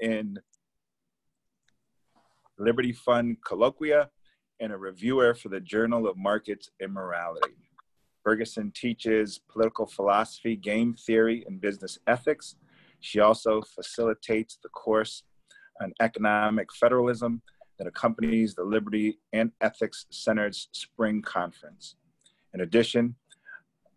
in Liberty Fund colloquia and a reviewer for the Journal of Markets and Morality. Ferguson teaches political philosophy, game theory, and business ethics. She also facilitates the course on economic federalism that accompanies the Liberty and Ethics Center's spring conference. In addition,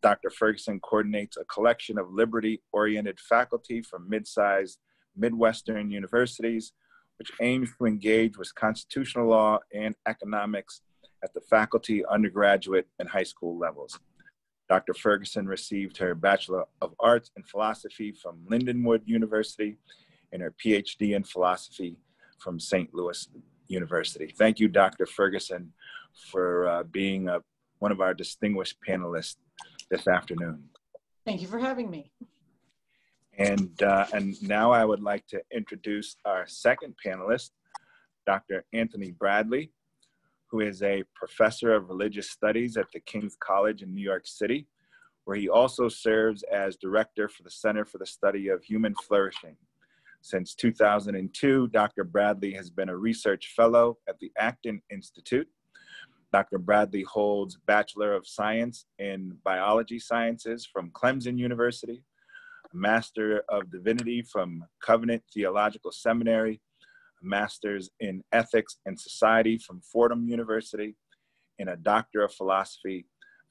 Dr. Ferguson coordinates a collection of liberty oriented faculty from mid sized Midwestern universities, which aims to engage with constitutional law and economics at the faculty, undergraduate, and high school levels. Dr. Ferguson received her Bachelor of Arts in Philosophy from Lindenwood University and her PhD in Philosophy from St. Louis University. Thank you, Dr. Ferguson, for uh, being a, one of our distinguished panelists this afternoon. Thank you for having me. And, uh, and now I would like to introduce our second panelist, Dr. Anthony Bradley, who is a professor of religious studies at the King's College in New York City, where he also serves as director for the Center for the Study of Human Flourishing. Since 2002, Dr. Bradley has been a research fellow at the Acton Institute. Dr. Bradley holds Bachelor of Science in Biology Sciences from Clemson University, Master of Divinity from Covenant Theological Seminary, Master's in Ethics and Society from Fordham University, and a Doctor of Philosophy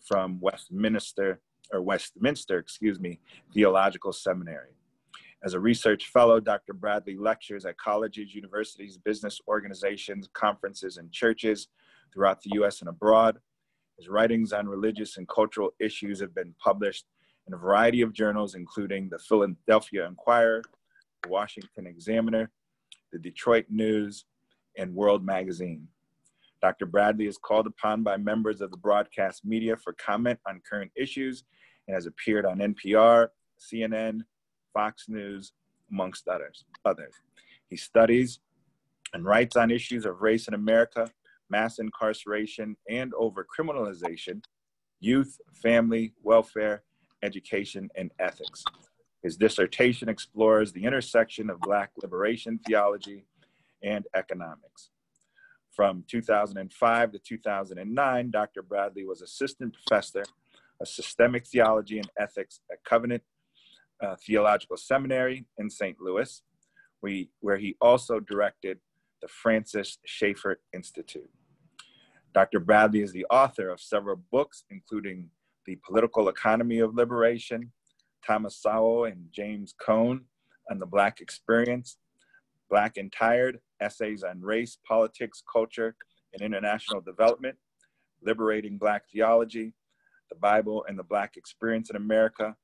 from Westminster, or Westminster, excuse me, Theological Seminary. As a research fellow, Dr. Bradley lectures at colleges, universities, business organizations, conferences, and churches throughout the US and abroad. His writings on religious and cultural issues have been published in a variety of journals, including the Philadelphia Inquirer, the Washington Examiner, the Detroit News, and World Magazine. Dr. Bradley is called upon by members of the broadcast media for comment on current issues and has appeared on NPR, CNN, Fox News, amongst others. others. He studies and writes on issues of race in America, mass incarceration and overcriminalization, youth, family, welfare, education, and ethics. His dissertation explores the intersection of Black liberation theology and economics. From 2005 to 2009, Dr. Bradley was assistant professor of systemic theology and ethics at Covenant uh, Theological Seminary in St. Louis, we, where he also directed the Francis Schaeffer Institute. Dr. Bradley is the author of several books, including The Political Economy of Liberation, Thomas Sowell and James Cone on the Black Experience, Black and Tired, Essays on Race, Politics, Culture, and International Development, Liberating Black Theology, The Bible and the Black Experience in America,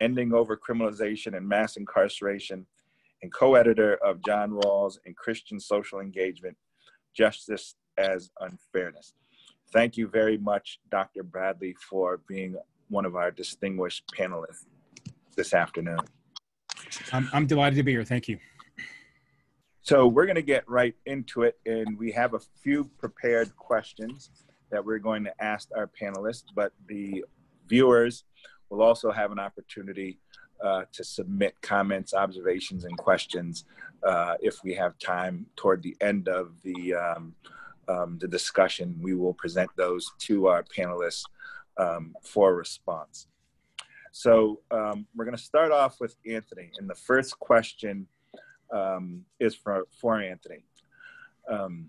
Ending Overcriminalization and Mass Incarceration, and co-editor of John Rawls and Christian Social Engagement, Justice as Unfairness. Thank you very much, Dr. Bradley, for being one of our distinguished panelists this afternoon. I'm, I'm delighted to be here. Thank you. So we're going to get right into it, and we have a few prepared questions that we're going to ask our panelists, but the viewers We'll also have an opportunity uh, to submit comments, observations, and questions uh, if we have time toward the end of the, um, um, the discussion. We will present those to our panelists um, for response. So um, we're going to start off with Anthony, and the first question um, is for, for Anthony. Um,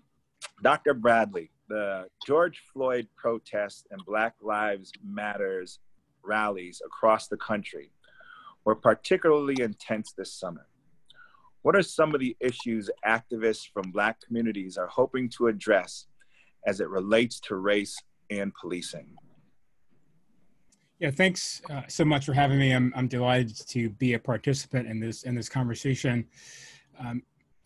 Dr. Bradley, the George Floyd protests and Black Lives Matters rallies across the country were particularly intense this summer. What are some of the issues activists from Black communities are hoping to address as it relates to race and policing? Yeah, thanks uh, so much for having me. I'm, I'm delighted to be a participant in this in this conversation. Um,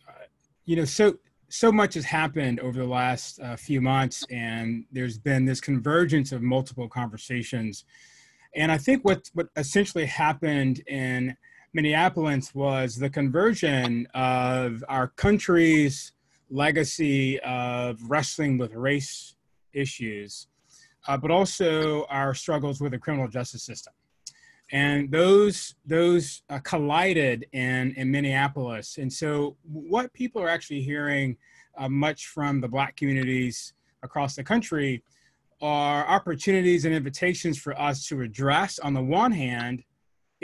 uh, you know, so so much has happened over the last uh, few months, and there's been this convergence of multiple conversations and I think what, what essentially happened in Minneapolis was the conversion of our country's legacy of wrestling with race issues, uh, but also our struggles with the criminal justice system. and those those uh, collided in in Minneapolis. And so, what people are actually hearing uh, much from the Black communities across the country are opportunities and invitations for us to address, on the one hand,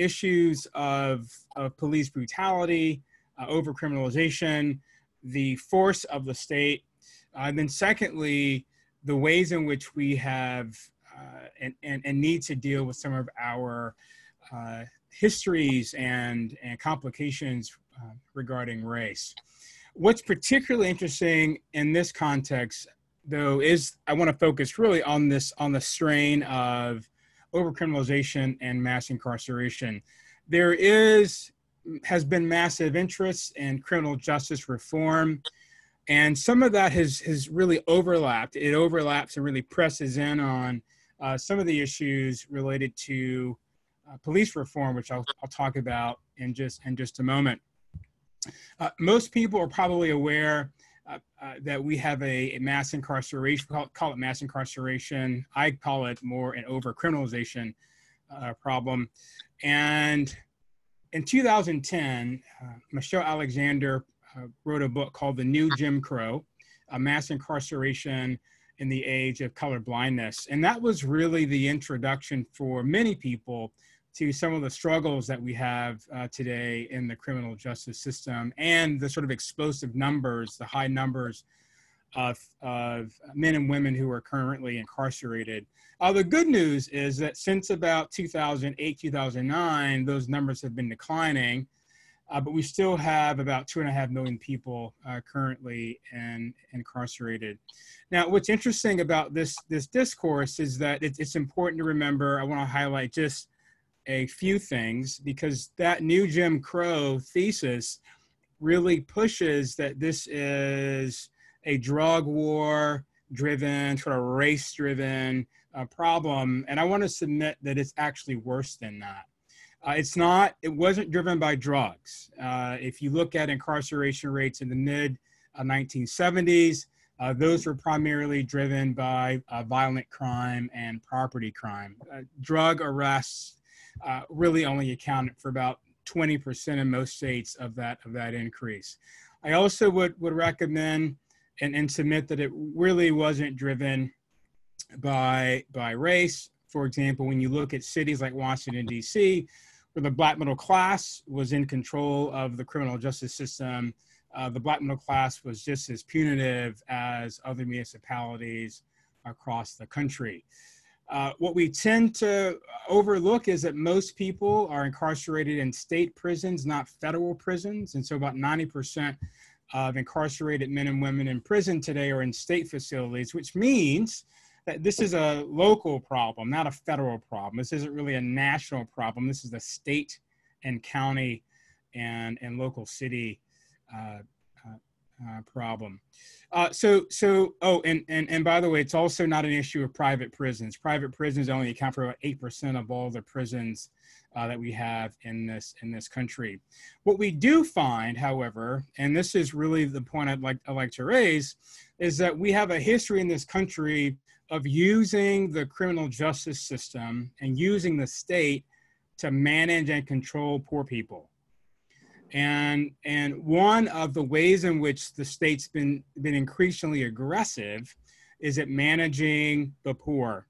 issues of, of police brutality, uh, overcriminalization, the force of the state, uh, and then secondly, the ways in which we have uh, and, and, and need to deal with some of our uh, histories and, and complications uh, regarding race. What's particularly interesting in this context, though, is I want to focus really on this on the strain of overcriminalization and mass incarceration. There is has been massive interest in criminal justice reform and some of that has has really overlapped it overlaps and really presses in on uh, some of the issues related to uh, police reform which I'll, I'll talk about in just in just a moment uh, most people are probably aware uh, uh, that we have a, a mass incarceration call, call, it mass incarceration i call it more an overcriminalization uh, problem and in 2010 michelle alexander uh, wrote a book called The New Jim Crow, a mass incarceration in the age of color blindness. And that was really the introduction for many people to some of the struggles that we have uh, today in the criminal justice system and the sort of explosive numbers, the high numbers of, of men and women who are currently incarcerated. Uh, the good news is that since about 2008, 2009, those numbers have been declining uh, but we still have about two and a half million people uh, currently in, incarcerated. Now, what's interesting about this this discourse is that it, it's important to remember. I want to highlight just a few things because that new Jim Crow thesis really pushes that this is a drug war driven, sort of race driven uh, problem, and I want to submit that it's actually worse than that. Uh, it's not, it wasn't driven by drugs. Uh, if you look at incarceration rates in the mid 1970s, uh, those were primarily driven by uh, violent crime and property crime. Uh, drug arrests uh, really only accounted for about 20% in most states of that, of that increase. I also would, would recommend and, and submit that it really wasn't driven by, by race. For example, when you look at cities like Washington, D.C., where the black middle class was in control of the criminal justice system. Uh, the black middle class was just as punitive as other municipalities across the country. Uh, what we tend to overlook is that most people are incarcerated in state prisons, not federal prisons. And so about 90% of incarcerated men and women in prison today are in state facilities, which means that this is a local problem, not a federal problem. This isn't really a national problem. This is a state and county and, and local city uh, uh, problem. Uh, so, so, oh, and, and, and by the way, it's also not an issue of private prisons. Private prisons only account for about 8% of all the prisons uh, that we have in this, in this country. What we do find, however, and this is really the point I'd like, I'd like to raise, is that we have a history in this country of using the criminal justice system and using the state to manage and control poor people. And, and one of the ways in which the state's been, been increasingly aggressive is at managing the poor.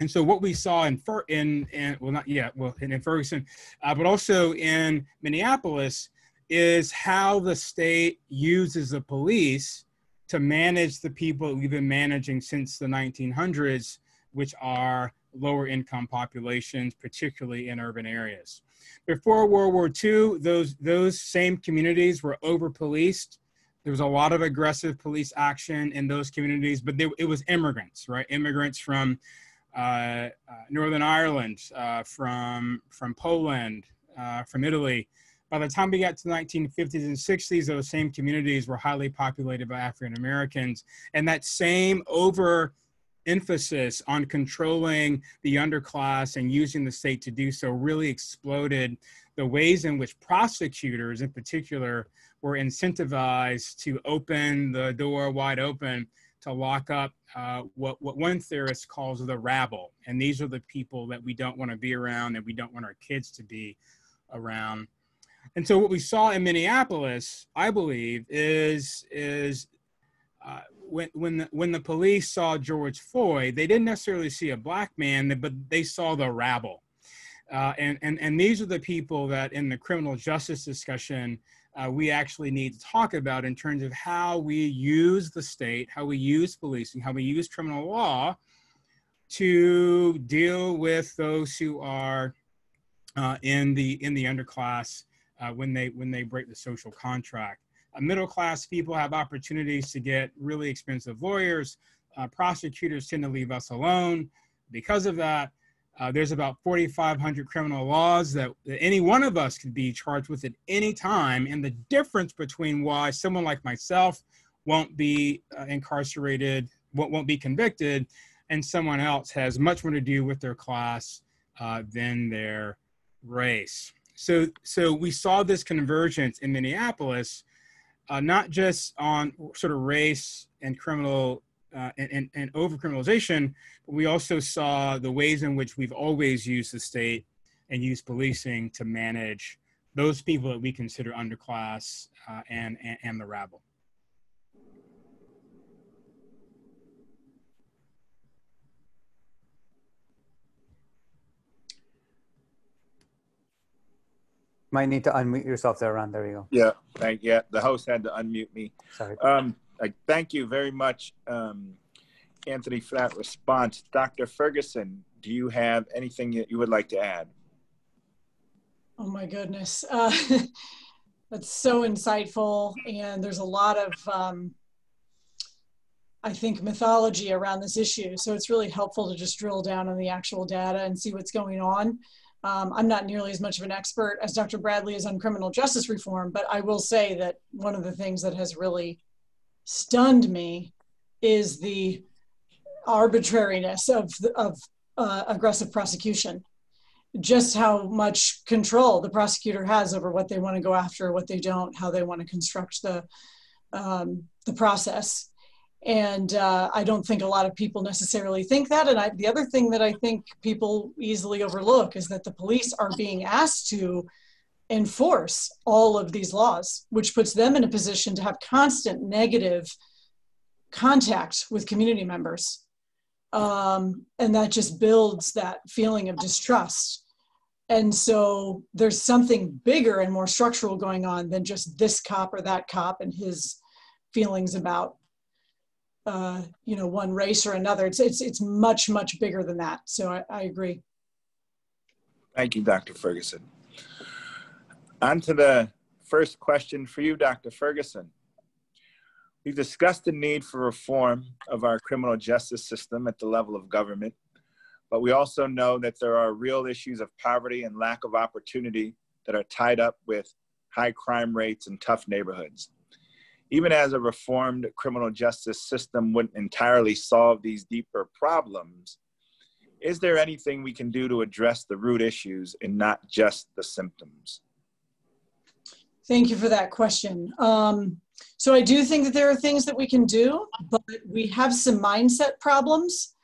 And so what we saw in, in, in well, not yet, well, in, in Ferguson, uh, but also in Minneapolis is how the state uses the police to manage the people we've been managing since the 1900s, which are lower income populations, particularly in urban areas. Before World War II, those, those same communities were over policed. There was a lot of aggressive police action in those communities, but they, it was immigrants, right? Immigrants from uh, uh, Northern Ireland, uh, from, from Poland, uh, from Italy, by the time we got to the 1950s and 60s, those same communities were highly populated by African Americans. And that same over emphasis on controlling the underclass and using the state to do so really exploded the ways in which prosecutors, in particular, were incentivized to open the door wide open to lock up uh, what, what one theorist calls the rabble. And these are the people that we don't want to be around and we don't want our kids to be around. And so what we saw in Minneapolis, I believe, is, is when, when, the, when the police saw George Floyd, they didn't necessarily see a black man, but they saw the rabble. Uh, and, and, and these are the people that in the criminal justice discussion, uh, we actually need to talk about in terms of how we use the state, how we use policing, how we use criminal law to deal with those who are uh, in the in the underclass uh, when they when they break the social contract. Uh, middle class people have opportunities to get really expensive lawyers. Uh, prosecutors tend to leave us alone because of that. Uh, there's about 4,500 criminal laws that, that, any one of us could be charged with at any time. And the difference between why someone like myself won't be uh, incarcerated, won't, won't be convicted, and someone else has much more to do with their class uh, than their race. So, so we saw this convergence in Minneapolis, uh, not just on sort of race and criminal uh, and, and, and overcriminalization, but we also saw the ways in which we've always used the state and used policing to manage those people that we consider underclass uh, and, and, and the rabble. Might need to unmute yourself there, Ron. There you go. Yeah, thank yeah. The host had to unmute me. Sorry. Um, I thank you very much, um, Anthony, for that response. Dr. Ferguson, do you have anything that you would like to add? Oh my goodness. Uh, that's so insightful. And there's a lot of, um, I think, mythology around this issue. So it's really helpful to just drill down on the actual data and see what's going on. Um, I'm not nearly as much of an expert as Dr. Bradley is on criminal justice reform, but I will say that one of the things that has really stunned me is the arbitrariness of, of uh, aggressive prosecution. Just how much control the prosecutor has over what they want to go after, what they don't, how they want to construct the um, the process. And uh, I don't think a lot of people necessarily think that. And I, the other thing that I think people easily overlook is that the police are being asked to enforce all of these laws, which puts them in a position to have constant negative contact with community members. Um, and that just builds that feeling of distrust. And so there's something bigger and more structural going on than just this cop or that cop and his feelings about uh, you know one race or another. It's it's it's much much bigger than that. So I, I agree. Thank you, Dr. Ferguson. On to the first question for you, Dr. Ferguson. We've discussed the need for reform of our criminal justice system at the level of government, but we also know that there are real issues of poverty and lack of opportunity that are tied up with high crime rates and tough neighborhoods. Even as a reformed criminal justice system wouldn't entirely solve these deeper problems, is there anything we can do to address the root issues and not just the symptoms? Thank you for that question. Um, so I do think that there are things that we can do, but we have some mindset problems.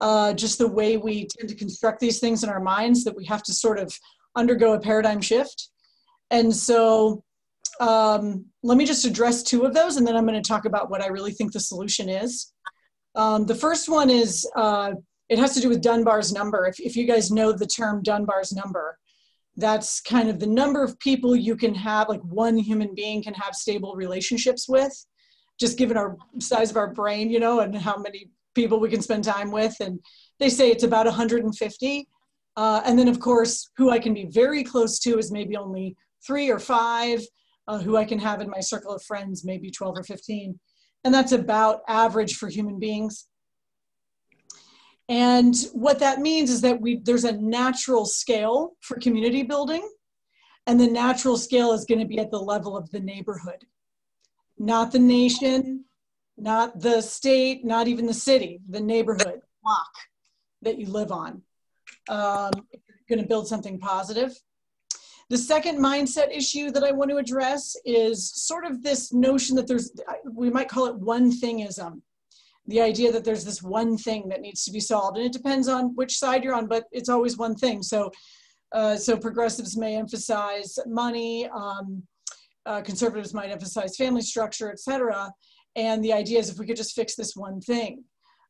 Uh, just the way we tend to construct these things in our minds that we have to sort of undergo a paradigm shift. And so um, let me just address two of those, and then I'm going to talk about what I really think the solution is. Um, the first one is uh, it has to do with Dunbar's number. If, if you guys know the term Dunbar's number, that's kind of the number of people you can have like one human being can have stable relationships with just given our size of our brain you know and how many people we can spend time with and they say it's about 150 uh, and then of course who i can be very close to is maybe only three or five uh, who i can have in my circle of friends maybe 12 or 15 and that's about average for human beings and what that means is that we there's a natural scale for community building, and the natural scale is going to be at the level of the neighborhood, not the nation, not the state, not even the city, the neighborhood block that you live on. Um, if you're going to build something positive. The second mindset issue that I want to address is sort of this notion that there's, we might call it one thingism the idea that there's this one thing that needs to be solved and it depends on which side you're on but it's always one thing. So uh, so progressives may emphasize money um, uh, conservatives might emphasize family structure etc and the idea is if we could just fix this one thing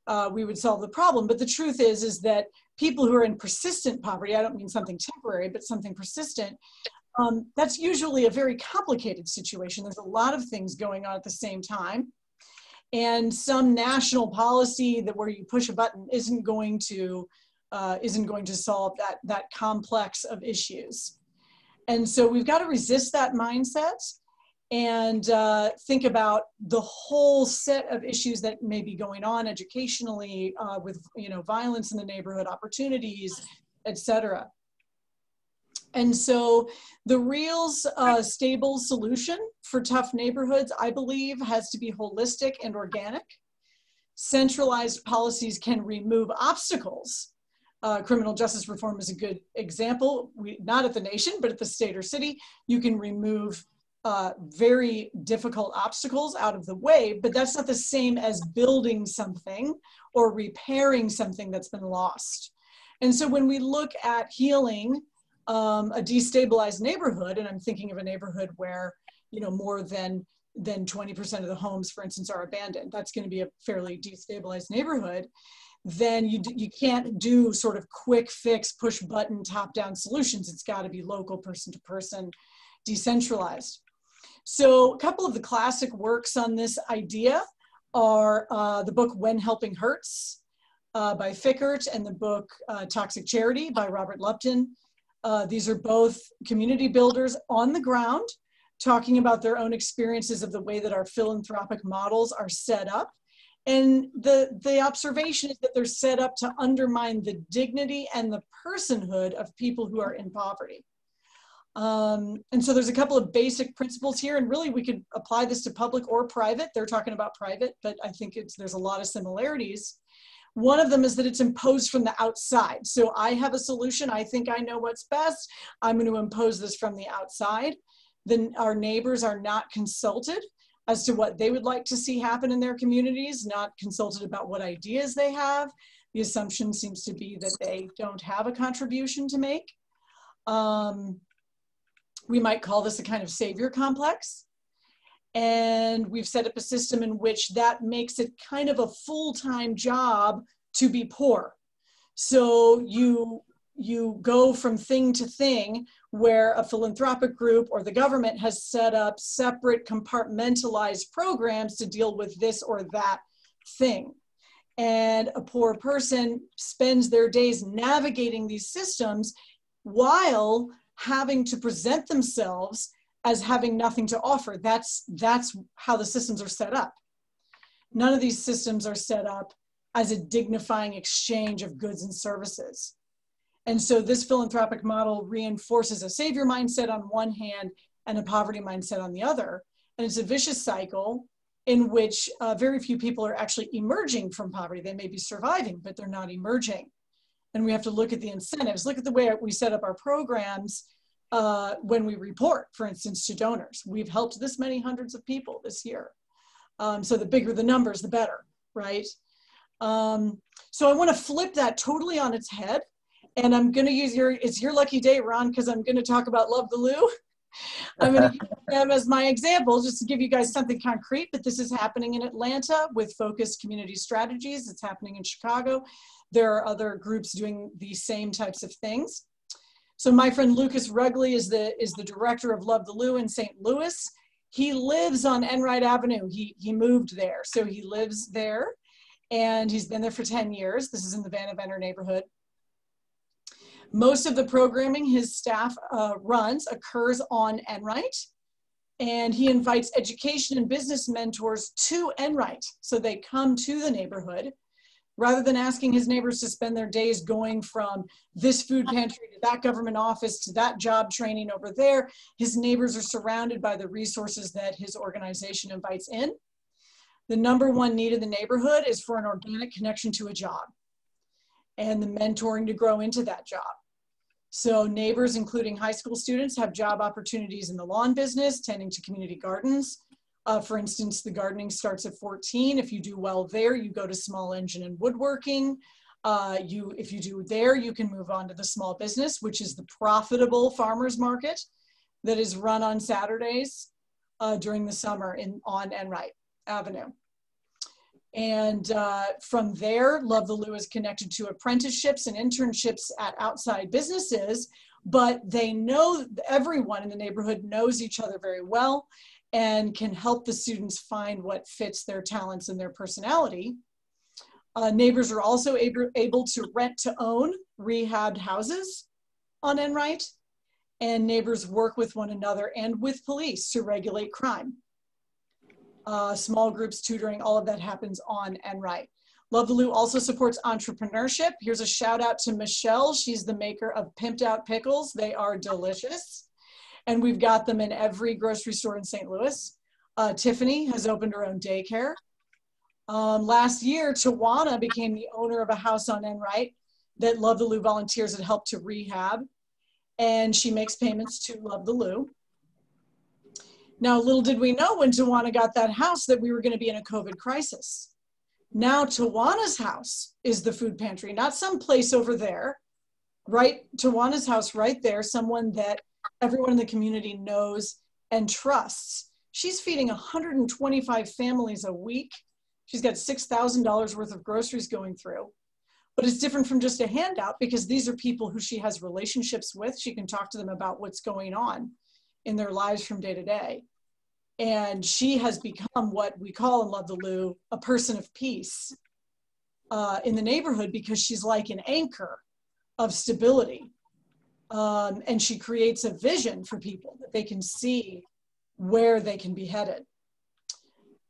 uh, we would solve the problem. But the truth is is that people who are in persistent poverty i don't mean something temporary but something persistent um, that's usually a very complicated situation. There's a lot of things going on at the same time. And some national policy that where you push a button isn't going to uh, isn't going to solve that that complex of issues. And so we've got to resist that mindset and uh, think about the whole set of issues that may be going on educationally uh, with you know violence in the neighborhood opportunities etc and so the Reals uh, stable solution for tough neighborhoods, I believe, has to be holistic and organic. Centralized policies can remove obstacles. Uh, criminal justice reform is a good example. We, not at the nation, but at the state or city, you can remove uh, very difficult obstacles out of the way, but that's not the same as building something or repairing something that's been lost. And so when we look at healing um, a destabilized neighborhood, and I'm thinking of a neighborhood where you know more than than 20% of the homes, for instance, are abandoned. That's going to be a fairly destabilized neighborhood. Then you you can't do sort of quick fix, push button, top down solutions. It's got to be local, person to person, decentralized. So a couple of the classic works on this idea are uh, the book When Helping Hurts uh, by Fikkert and the book uh, Toxic Charity by Robert Lupton. Uh, these are both community builders on the ground talking about their own experiences of the way that our philanthropic models are set up. And the, the observation is that they're set up to undermine the dignity and the personhood of people who are in poverty. Um, and so there's a couple of basic principles here, and really we could apply this to public or private. They're talking about private, but I think it's, there's a lot of similarities. One of them is that it's imposed from the outside. So I have a solution. I think I know what's best. I'm going to impose this from the outside. Then our neighbors are not consulted as to what they would like to see happen in their communities, not consulted about what ideas they have. The assumption seems to be that they don't have a contribution to make. Um, we might call this a kind of savior complex. And we've set up a system in which that makes it kind of a full-time job to be poor. So you you go from thing to thing where a philanthropic group or the government has set up separate compartmentalized programs to deal with this or that thing. And a poor person spends their days navigating these systems while having to present themselves as having nothing to offer. That's, that's how the systems are set up. None of these systems are set up as a dignifying exchange of goods and services. And so this philanthropic model reinforces a savior mindset on one hand and a poverty mindset on the other. And it's a vicious cycle in which uh, very few people are actually emerging from poverty. They may be surviving, but they're not emerging. And we have to look at the incentives, look at the way we set up our programs uh, when we report, for instance, to donors. We've helped this many hundreds of people this year. Um, so the bigger the numbers, the better, right? Um, so I want to flip that totally on its head. And I'm going to use your, it's your lucky day, Ron, because I'm going to talk about Love the Lou. I'm going to use them as my example just to give you guys something concrete, but this is happening in Atlanta with focused community strategies. It's happening in Chicago. There are other groups doing these same types of things. So my friend Lucas Rugley is the, is the director of Love the Lou in St. Louis. He lives on Enright Avenue. He, he moved there. So he lives there and he's been there for 10 years. This is in the Van Vandeventer neighborhood. Most of the programming his staff uh, runs occurs on Enright and he invites education and business mentors to Enright. So they come to the neighborhood rather than asking his neighbors to spend their days going from this food pantry to that government office to that job training over there, his neighbors are surrounded by the resources that his organization invites in. The number one need in the neighborhood is for an organic connection to a job and the mentoring to grow into that job. So neighbors, including high school students, have job opportunities in the lawn business, tending to community gardens, Uh, for instance, the gardening starts at 14. If you do well there, you go to small engine and woodworking. Uh, you, if you do there, you can move on to the small business, which is the profitable farmers market that is run on Saturdays uh, during the summer in on Enright Avenue. And uh, from there, Love the Lou is connected to apprenticeships and internships at outside businesses, but they know everyone in the neighborhood knows each other very well and can help the students find what fits their talents and their personality. Uh, neighbors are also able, able to rent to own rehabbed houses on Enright, and neighbors work with one another and with police to regulate crime uh, small groups, tutoring, all of that happens on Enright. Love the Lou also supports entrepreneurship. Here's a shout out to Michelle. She's the maker of Pimped Out Pickles. They are delicious. And we've got them in every grocery store in St. Louis. Uh, Tiffany has opened her own daycare. Um, last year, Tawana became the owner of a house on Enright that Love the Lou volunteers had helped to rehab. And she makes payments to Love the Lou. Now, little did we know when Tawana got that house that we were going to be in a COVID crisis. Now, Tawana's house is the food pantry, not some place over there, right? Tawana's house right there, someone that everyone in the community knows and trusts. She's feeding 125 families a week. She's got $6,000 worth of groceries going through. But it's different from just a handout because these are people who she has relationships with. She can talk to them about what's going on in their lives from day to day. And she has become what we call in Love the Lou a person of peace uh, in the neighborhood because she's like an anchor of stability. Um, and she creates a vision for people that they can see where they can be headed.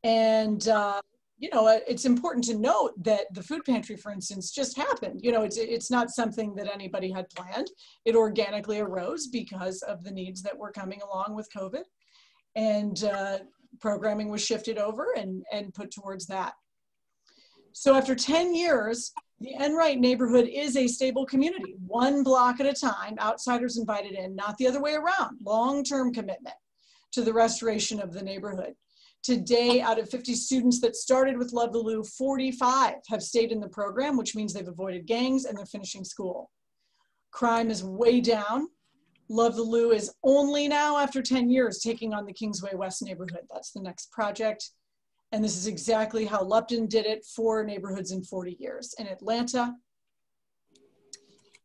And, uh, you know, it's important to note that the food pantry, for instance, just happened. You know, it's, it's not something that anybody had planned. It organically arose because of the needs that were coming along with COVID and uh, programming was shifted over and, and put towards that. So after 10 years, the Enright neighborhood is a stable community, one block at a time, outsiders invited in, not the other way around, long-term commitment to the restoration of the neighborhood. Today, out of 50 students that started with Love the Lou, 45 have stayed in the program, which means they've avoided gangs and they're finishing school. Crime is way down. Love the Lou is only now, after 10 years, taking on the Kingsway West neighborhood. That's the next project. And this is exactly how Lupton did it for neighborhoods in 40 years in Atlanta.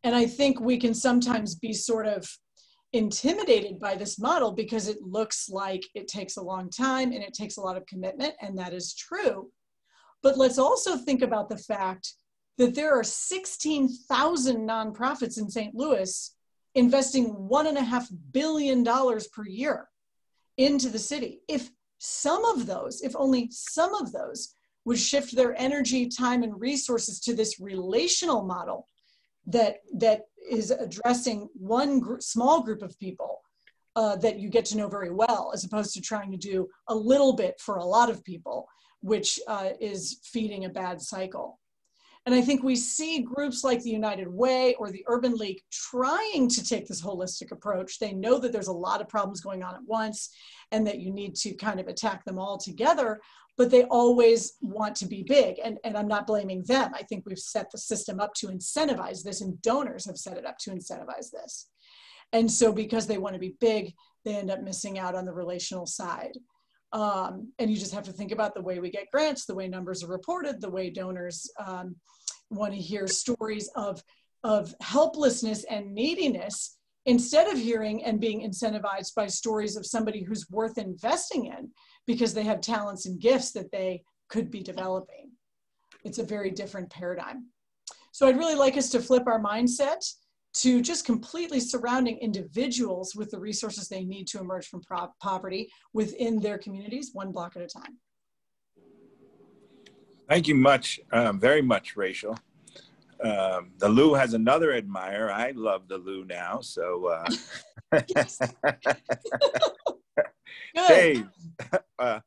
And I think we can sometimes be sort of intimidated by this model because it looks like it takes a long time and it takes a lot of commitment, and that is true. But let's also think about the fact that there are 16,000 nonprofits in St. Louis investing one and a half billion dollars per year into the city. If some of those, if only some of those, would shift their energy, time, and resources to this relational model that that is addressing one gr- small group of people uh, that you get to know very well, as opposed to trying to do a little bit for a lot of people, which uh, is feeding a bad cycle. And I think we see groups like the United Way or the Urban League trying to take this holistic approach. They know that there's a lot of problems going on at once and that you need to kind of attack them all together, but they always want to be big. And, and I'm not blaming them. I think we've set the system up to incentivize this, and donors have set it up to incentivize this. And so, because they want to be big, they end up missing out on the relational side. Um, and you just have to think about the way we get grants, the way numbers are reported, the way donors um, want to hear stories of, of helplessness and neediness instead of hearing and being incentivized by stories of somebody who's worth investing in because they have talents and gifts that they could be developing. It's a very different paradigm. So I'd really like us to flip our mindset to just completely surrounding individuals with the resources they need to emerge from poverty within their communities, one block at a time. Thank you much, um, very much, Rachel. Um, the Lou has another admirer. I love the Lou now, so. Uh, Dave, uh,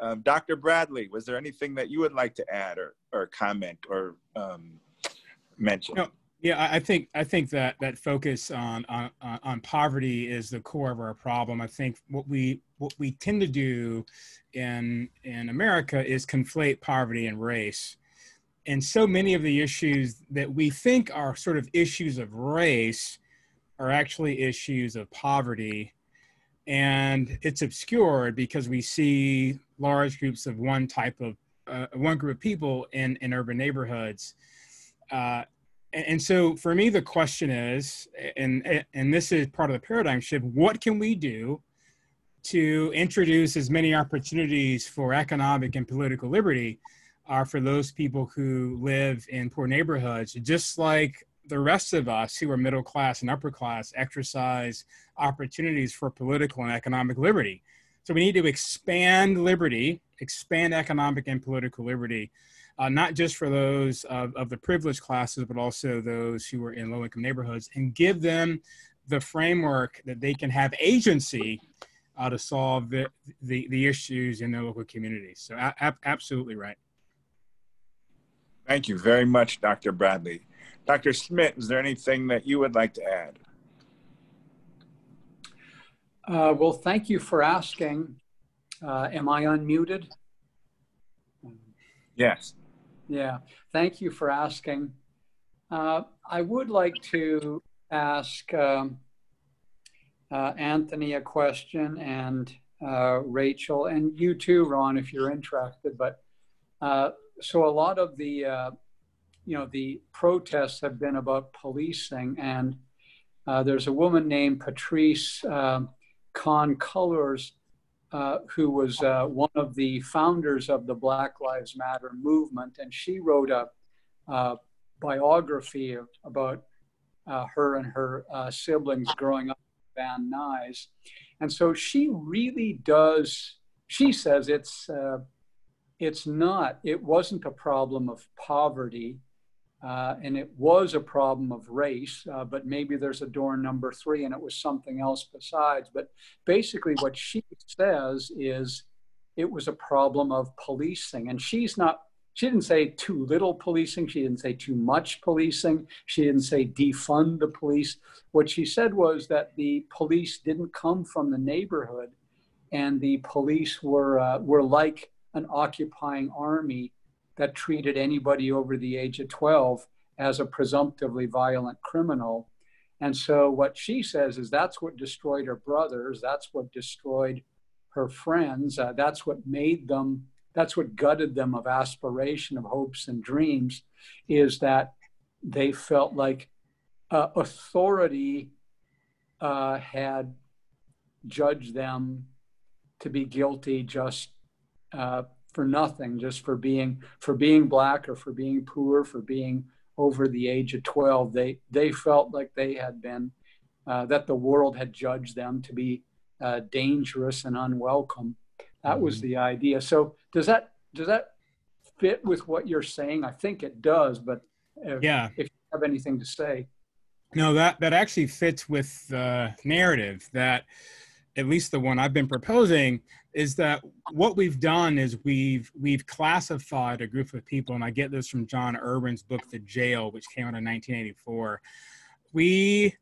um, Dr. Bradley, was there anything that you would like to add or, or comment or um, mention? No, yeah, I think I think that that focus on, on on poverty is the core of our problem. I think what we what we tend to do in in America is conflate poverty and race. And so many of the issues that we think are sort of issues of race are actually issues of poverty. And it's obscured because we see large groups of one type of uh, one group of people in, in urban neighborhoods. Uh, and, so for me, the question is, and, and this is part of the paradigm shift, what can we do to introduce as many opportunities for economic and political liberty are for those people who live in poor neighborhoods, just like the rest of us who are middle class and upper class exercise opportunities for political and economic liberty. So we need to expand liberty, expand economic and political liberty, uh, not just for those of, of the privileged classes, but also those who are in low income neighborhoods, and give them the framework that they can have agency uh, to solve the, the, the, issues in their local communities. So, a- absolutely right. Thank you very much, Dr. Bradley. Dr. Smith, is there anything that you would like to add? Uh, well, thank you for asking. Uh, am I unmuted? Yes. Yeah, thank you for asking. Uh, I would like to ask um, uh, Anthony a question and uh, Rachel, and you too, Ron, if you're interested. But uh, so a lot of the, uh, you know, the protests have been about policing, and uh, there's a woman named Patrisse um, Khan Cullors, uh, who was uh, one of the founders of the Black Lives Matter movement, and she wrote a uh, biography about uh, her and her siblings growing up in Van Nuys. And so she really does, she says it's, uh, it's not, it wasn't a problem of poverty. Uh, and it was a problem of race, uh, but maybe there's a door number three and it was something else besides. But basically, what she says is it was a problem of policing. And she's not she didn't say too little policing. She didn't say too much policing. She didn't say defund the police. What she said was that the police didn't come from the neighborhood, and the police were uh, were like an occupying army that treated anybody over the age of 12 as a presumptively violent criminal. And so what she says is that's what destroyed her brothers. That's what destroyed her friends. Uh, that's what made them that's what gutted them of aspiration, of hopes and dreams, is that they felt like uh, authority uh, had judged them to be guilty just uh, for nothing, just for being for being black or for being poor, for being over the age of 12. They they felt like they had been uh, that the world had judged them to be uh, dangerous and unwelcome. That was mm-hmm. the idea. So does that does that fit with what you're saying? I think it does, but if, yeah, if you have anything to say. No, that that actually fits with the narrative that at least the one I've been proposing is that what we've done is we've we've classified a group of people, and I get this from John Irwin's book The Jail, which came out in 1984. We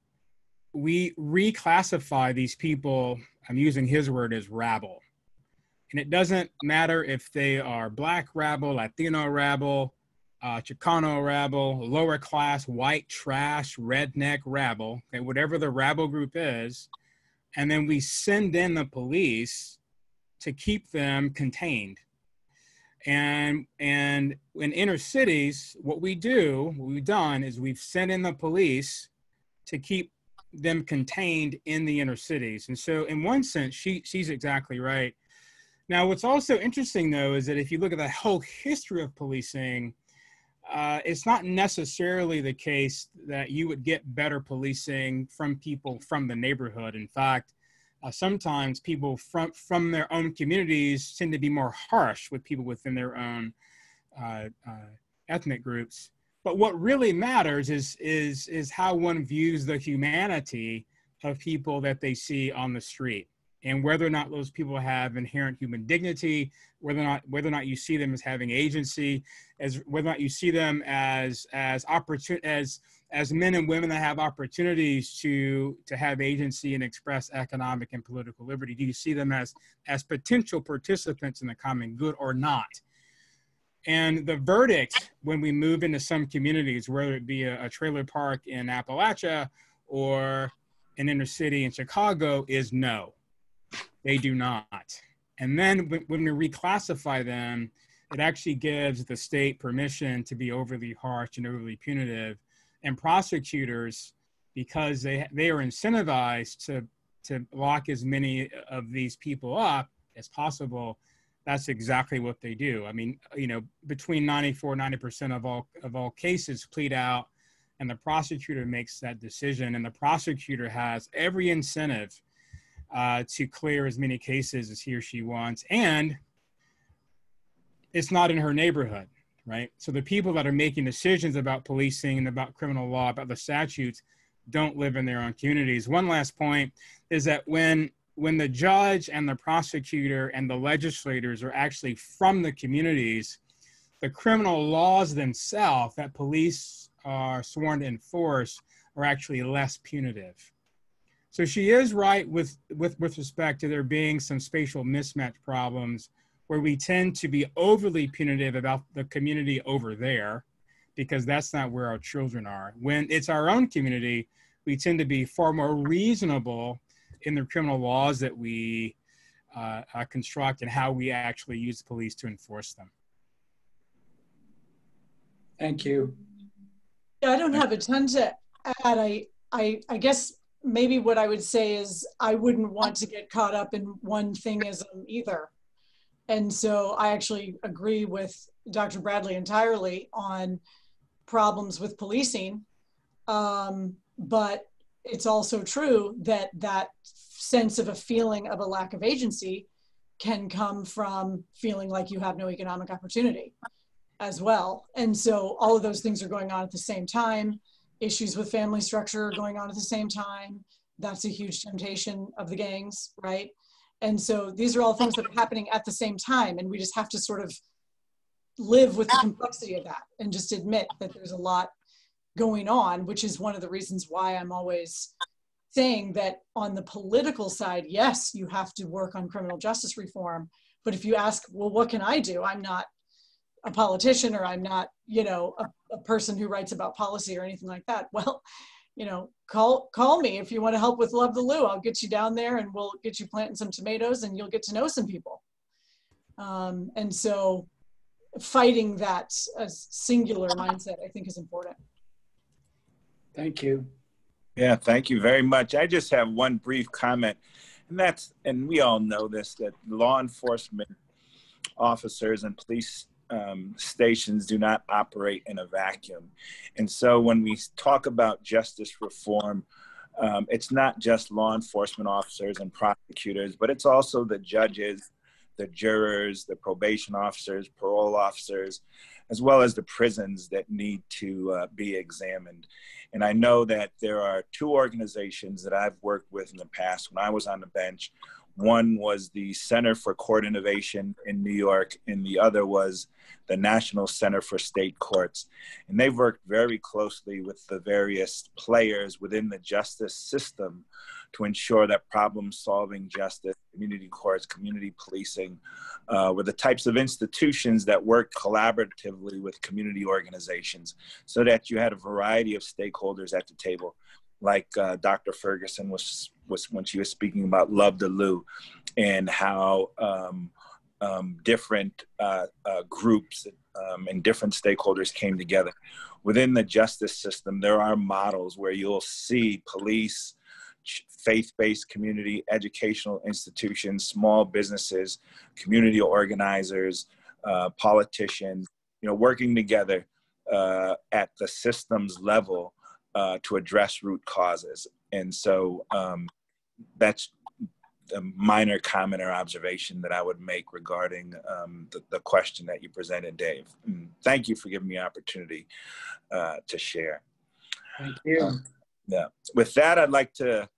we reclassify these people. I'm using his word as rabble and it doesn't matter if they are black rabble, Latino rabble, uh, Chicano rabble, lower class, white trash, redneck rabble, okay, whatever the rabble group is. And then we send in the police to keep them contained. And and in inner cities, what we do, what we've done is we've sent in the police to keep them contained in the inner cities. And so in one sense, she she's exactly right. Now, what's also interesting, though, is that if you look at the whole history of policing, uh, it's not necessarily the case that you would get better policing from people from the neighborhood. In fact, uh, sometimes people from from their own communities tend to be more harsh with people within their own uh, uh ethnic groups. But what really matters is is is how one views the humanity of people that they see on the street. And whether or not those people have inherent human dignity, whether or not whether or not you see them as having agency, as whether or not you see them as as opportun as as men and women that have opportunities to to have agency and express economic and political liberty. Do you see them as as potential participants in the common good or not? And the verdict when we move into some communities, whether it be a, a trailer park in Appalachia or an inner city in Chicago, is no they do not. And then when we reclassify them, it actually gives the state permission to be overly harsh and overly punitive. And prosecutors, because they, they are incentivized to, to lock as many of these people up as possible, that's exactly what they do. I mean, you know, between 94, 90% of all, of all cases plead out and the prosecutor makes that decision and the prosecutor has every incentive uh, to clear as many cases as he or she wants. And it's not in her neighborhood, right? So the people that are making decisions about policing and about criminal law, about the statutes, don't live in their own communities. One last point is that when when the judge and the prosecutor and the legislators are actually from the communities, the criminal laws themselves that police are sworn to enforce are actually less punitive. So she is right with, with, with respect to there being some spatial mismatch problems where we tend to be overly punitive about the community over there because that's not where our children are. When it's our own community, we tend to be far more reasonable in the criminal laws that we uh, uh, construct and how we actually use the police to enforce them. Thank you. Yeah, I don't have a ton to add. I, I, I guess maybe what I would say is I wouldn't want to get caught up in one thingism either. And so I actually agree with Dr. Bradley entirely on problems with policing. Um, but it's also true that that sense of a feeling of a lack of agency can come from feeling like you have no economic opportunity as well. And so all of those things are going on at the same time issues with family structure going on at the same time. That's a huge temptation of the gangs, right? And so these are all things that are happening at the same time, and we just have to sort of live with the complexity of that and just admit that there's a lot going on, which is one of the reasons why I'm always saying that on the political side, yes, you have to work on criminal justice reform. But if you ask, well, what can I do? I'm not a politician or I'm not, you know, a, a person who writes about policy or anything like that. Well, you know, call call me if you want to help with Love the Lou. I'll get you down there and we'll get you planting some tomatoes and you'll get to know some people. Um, and so fighting that singular mindset, I think is important. Thank you. Yeah, thank you very much. I just have one brief comment, and that's, and we all know this, that law enforcement officers and police um, stations do not operate in a vacuum. And so when we talk about justice reform, um, it's not just law enforcement officers and prosecutors, but it's also the judges, the jurors, the probation officers, parole officers, as well as the prisons that need to uh, be examined. And I know that there are two organizations that I've worked with in the past when I was on the bench. One was the Center for Court Innovation in New York, and the other was the National Center for State Courts. And they've worked very closely with the various players within the justice system to ensure that problem solving justice, community courts, community policing uh, were the types of institutions that work collaboratively with community organizations so that you had a variety of stakeholders at the table like uh, Dr. Ferguson was was when she was speaking about Love the Lou, and how um, um, different uh, uh, groups um, and different stakeholders came together. Within the justice system, there are models where you'll see police, faith-based community, educational institutions, small businesses, community organizers, uh, politicians, you know, working together uh, at the systems level uh, to address root causes. And so um, that's a minor comment or observation that I would make regarding um, the, the, question that you presented, Dave. And thank you for giving me opportunity uh, to share. Thank you. Um, yeah. With that, I'd like to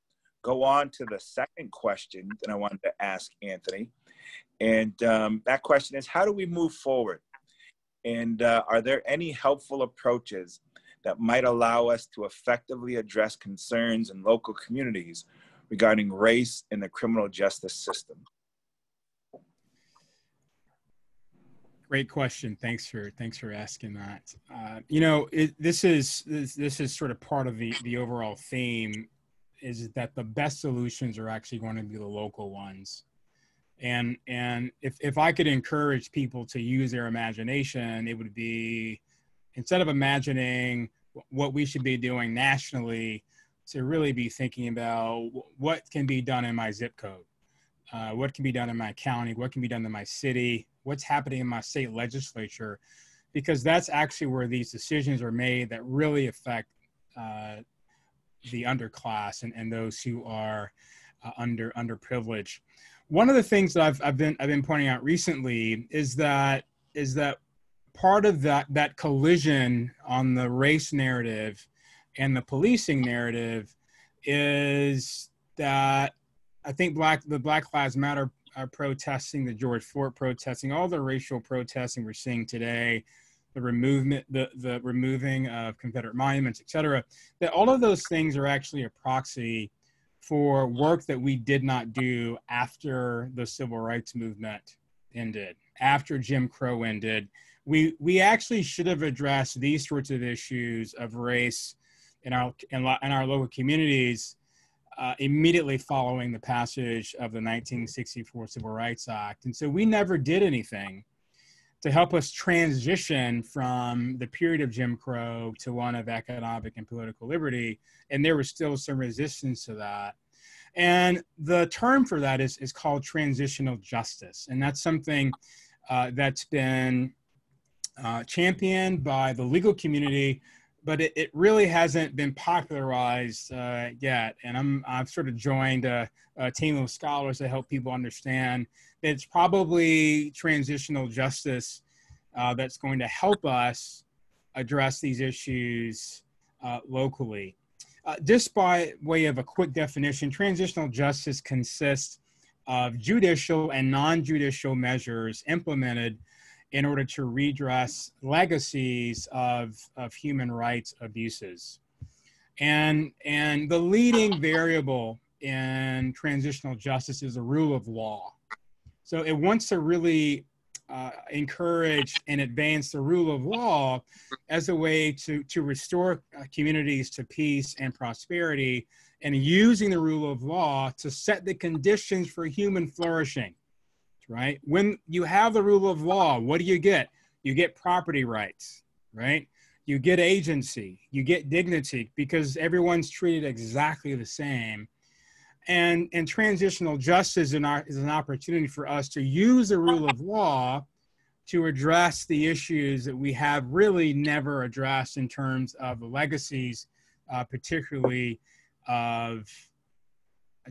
go on to the second question that I wanted to ask Anthony. And um, that question is how do we move forward? And uh, are there any helpful approaches that might allow us to effectively address concerns in local communities regarding race in the criminal justice system? Great question. Thanks for thanks for asking that. Uh, you know, it, this is this, this is sort of part of the the overall theme is that the best solutions are actually going to be the local ones. And and if if I could encourage people to use their imagination, it would be instead of imagining what we should be doing nationally, to really be thinking about what can be done in my zip code, uh, what can be done in my county, what can be done in my city, what's happening in my state legislature, because that's actually where these decisions are made that really affect uh, the underclass and, and those who are uh, under underprivileged. One of the things that I've, I've been I've been pointing out recently is that is that part of that that collision on the race narrative and the policing narrative is that I think black the Black Lives Matter uh, protesting, the George Floyd protesting, all the racial protesting we're seeing today, the removement, the the removing of Confederate monuments, et cetera, that all of those things are actually a proxy for work that we did not do after the civil rights movement ended, after Jim Crow ended. We we actually should have addressed these sorts of issues of race in our in, in our local communities uh, immediately following the passage of the 1964 Civil Rights Act. And so we never did anything to help us transition from the period of Jim Crow to one of economic and political liberty. And there was still some resistance to that. And the term for that is, is called transitional justice. And that's something uh, that's been uh, championed by the legal community but it, it really hasn't been popularized uh, yet. And I'm I've sort of joined a, a, team of scholars to help people understand that it's probably transitional justice uh, that's going to help us address these issues uh, locally. Uh, just by way of a quick definition, transitional justice consists of judicial and non-judicial measures implemented in order to redress legacies of, of human rights abuses. And, and the leading variable in transitional justice is the rule of law. So it wants to really uh, encourage and advance the rule of law as a way to, to restore uh, communities to peace and prosperity and using the rule of law to set the conditions for human flourishing right? When you have the rule of law, what do you get? You get property rights, right? You get agency, you get dignity because everyone's treated exactly the same. And, and transitional justice is an, is an opportunity for us to use the rule of law to address the issues that we have really never addressed in terms of the legacies, uh, particularly of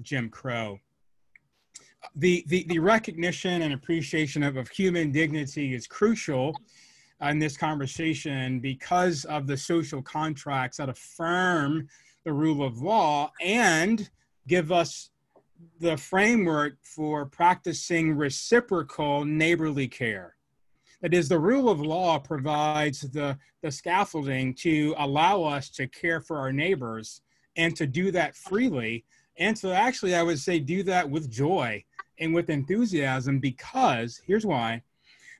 Jim Crow the, the, the recognition and appreciation of, of human dignity is crucial in this conversation because of the social contracts that affirm the rule of law and give us the framework for practicing reciprocal neighborly care. That is, the rule of law provides the, the scaffolding to allow us to care for our neighbors and to do that freely. And to actually, I would say, do that with joy and with enthusiasm because here's why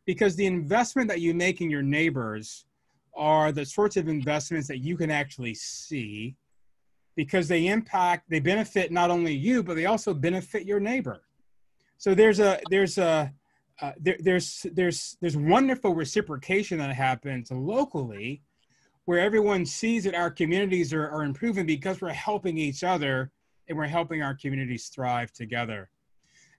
because the investment that you make in your neighbors are the sorts of investments that you can actually see because they impact they benefit not only you but they also benefit your neighbor. So there's a there's a uh, there, there's there's there's wonderful reciprocation that happens locally where everyone sees that our communities are, are improving because we're helping each other and we're helping our communities thrive together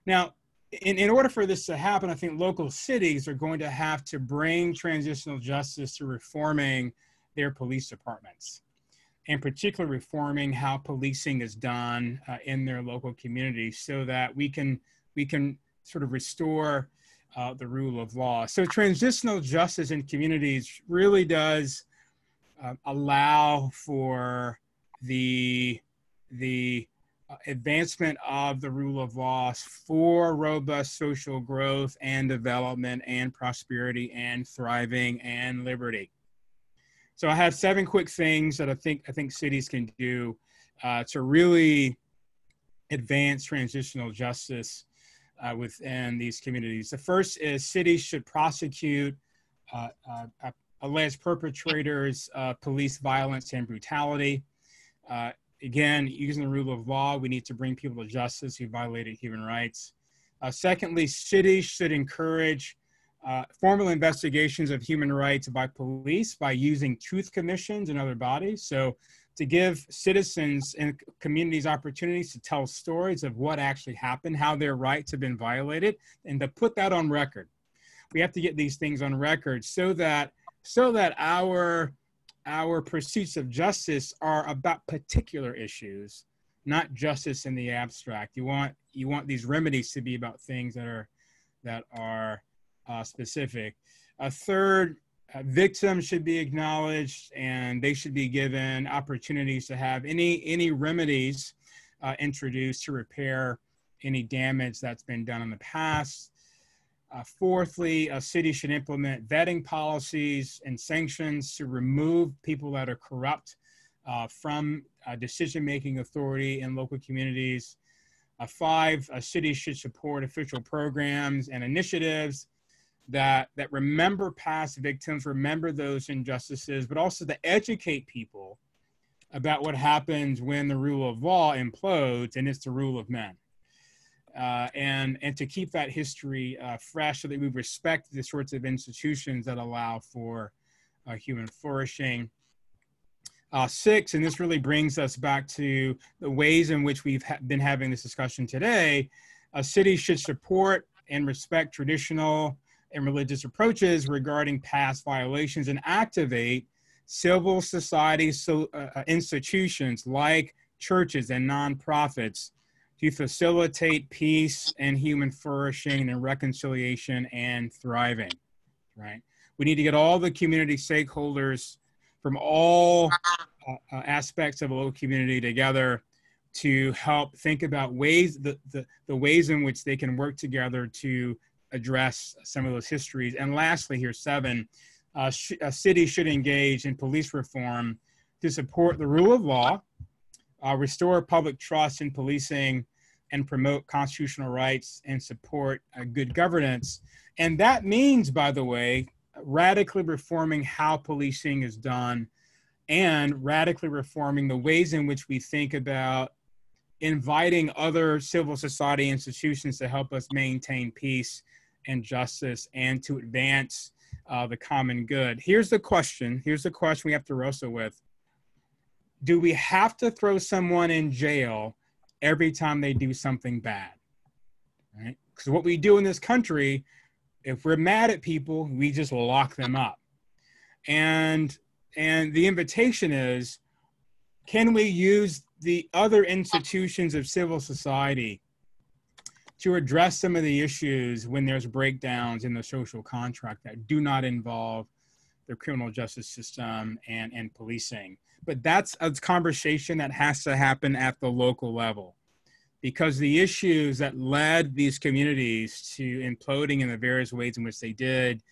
now, in, in order for this to happen, I think local cities are going to have to bring transitional justice to reforming their police departments, and particularly reforming how policing is done uh, in their local communities, so that we can we can sort of restore uh, the rule of law. So transitional justice in communities really does uh, allow for the the advancement of the rule of law for robust social growth and development and prosperity and thriving and liberty. So I have seven quick things that I think I think cities can do uh, to really advance transitional justice uh, within these communities. The first is cities should prosecute uh, uh alleged perpetrators of police violence and brutality. Again, using the rule of law, we need to bring people to justice who violated human rights. Uh, secondly, cities should encourage uh, formal investigations of human rights by police by using truth commissions and other bodies. So, to give citizens and communities opportunities to tell stories of what actually happened, how their rights have been violated, and to put that on record. We have to get these things on record so that so that our our pursuits of justice are about particular issues, not justice in the abstract. You want you want these remedies to be about things that are that are uh, specific. A third, uh, victims should be acknowledged, and they should be given opportunities to have any any remedies uh, introduced to repair any damage that's been done in the past. Uh, fourthly, a city should implement vetting policies and sanctions to remove people that are corrupt uh, from uh, decision-making authority in local communities. Uh, five, a city should support official programs and initiatives that, that remember past victims, remember those injustices, but also to educate people about what happens when the rule of law implodes and it's the rule of men uh, and and to keep that history uh, fresh so that we respect the sorts of institutions that allow for uh, human flourishing. Uh, six, and this really brings us back to the ways in which we've ha been having this discussion today. A city should support and respect traditional and religious approaches regarding past violations and activate civil society so, uh, uh, institutions like churches and nonprofits to facilitate peace and human flourishing and reconciliation and thriving, right? We need to get all the community stakeholders from all uh, uh, aspects of a local community together to help think about ways the, the, the ways in which they can work together to address some of those histories. And lastly, here seven, uh, sh- a city should engage in police reform to support the rule of law, uh, restore public trust in policing, and promote constitutional rights and support uh, good governance. And that means, by the way, radically reforming how policing is done and radically reforming the ways in which we think about inviting other civil society institutions to help us maintain peace and justice and to advance uh, the common good. Here's the question. Here's the question we have to wrestle with. Do we have to throw someone in jail every time they do something bad? Right? Because what we do in this country, if we're mad at people, we just lock them up. And and the invitation is can we use the other institutions of civil society to address some of the issues when there's breakdowns in the social contract that do not involve the criminal justice system and, and policing. But that's a conversation that has to happen at the local level because the issues that led these communities to imploding in the various ways in which they did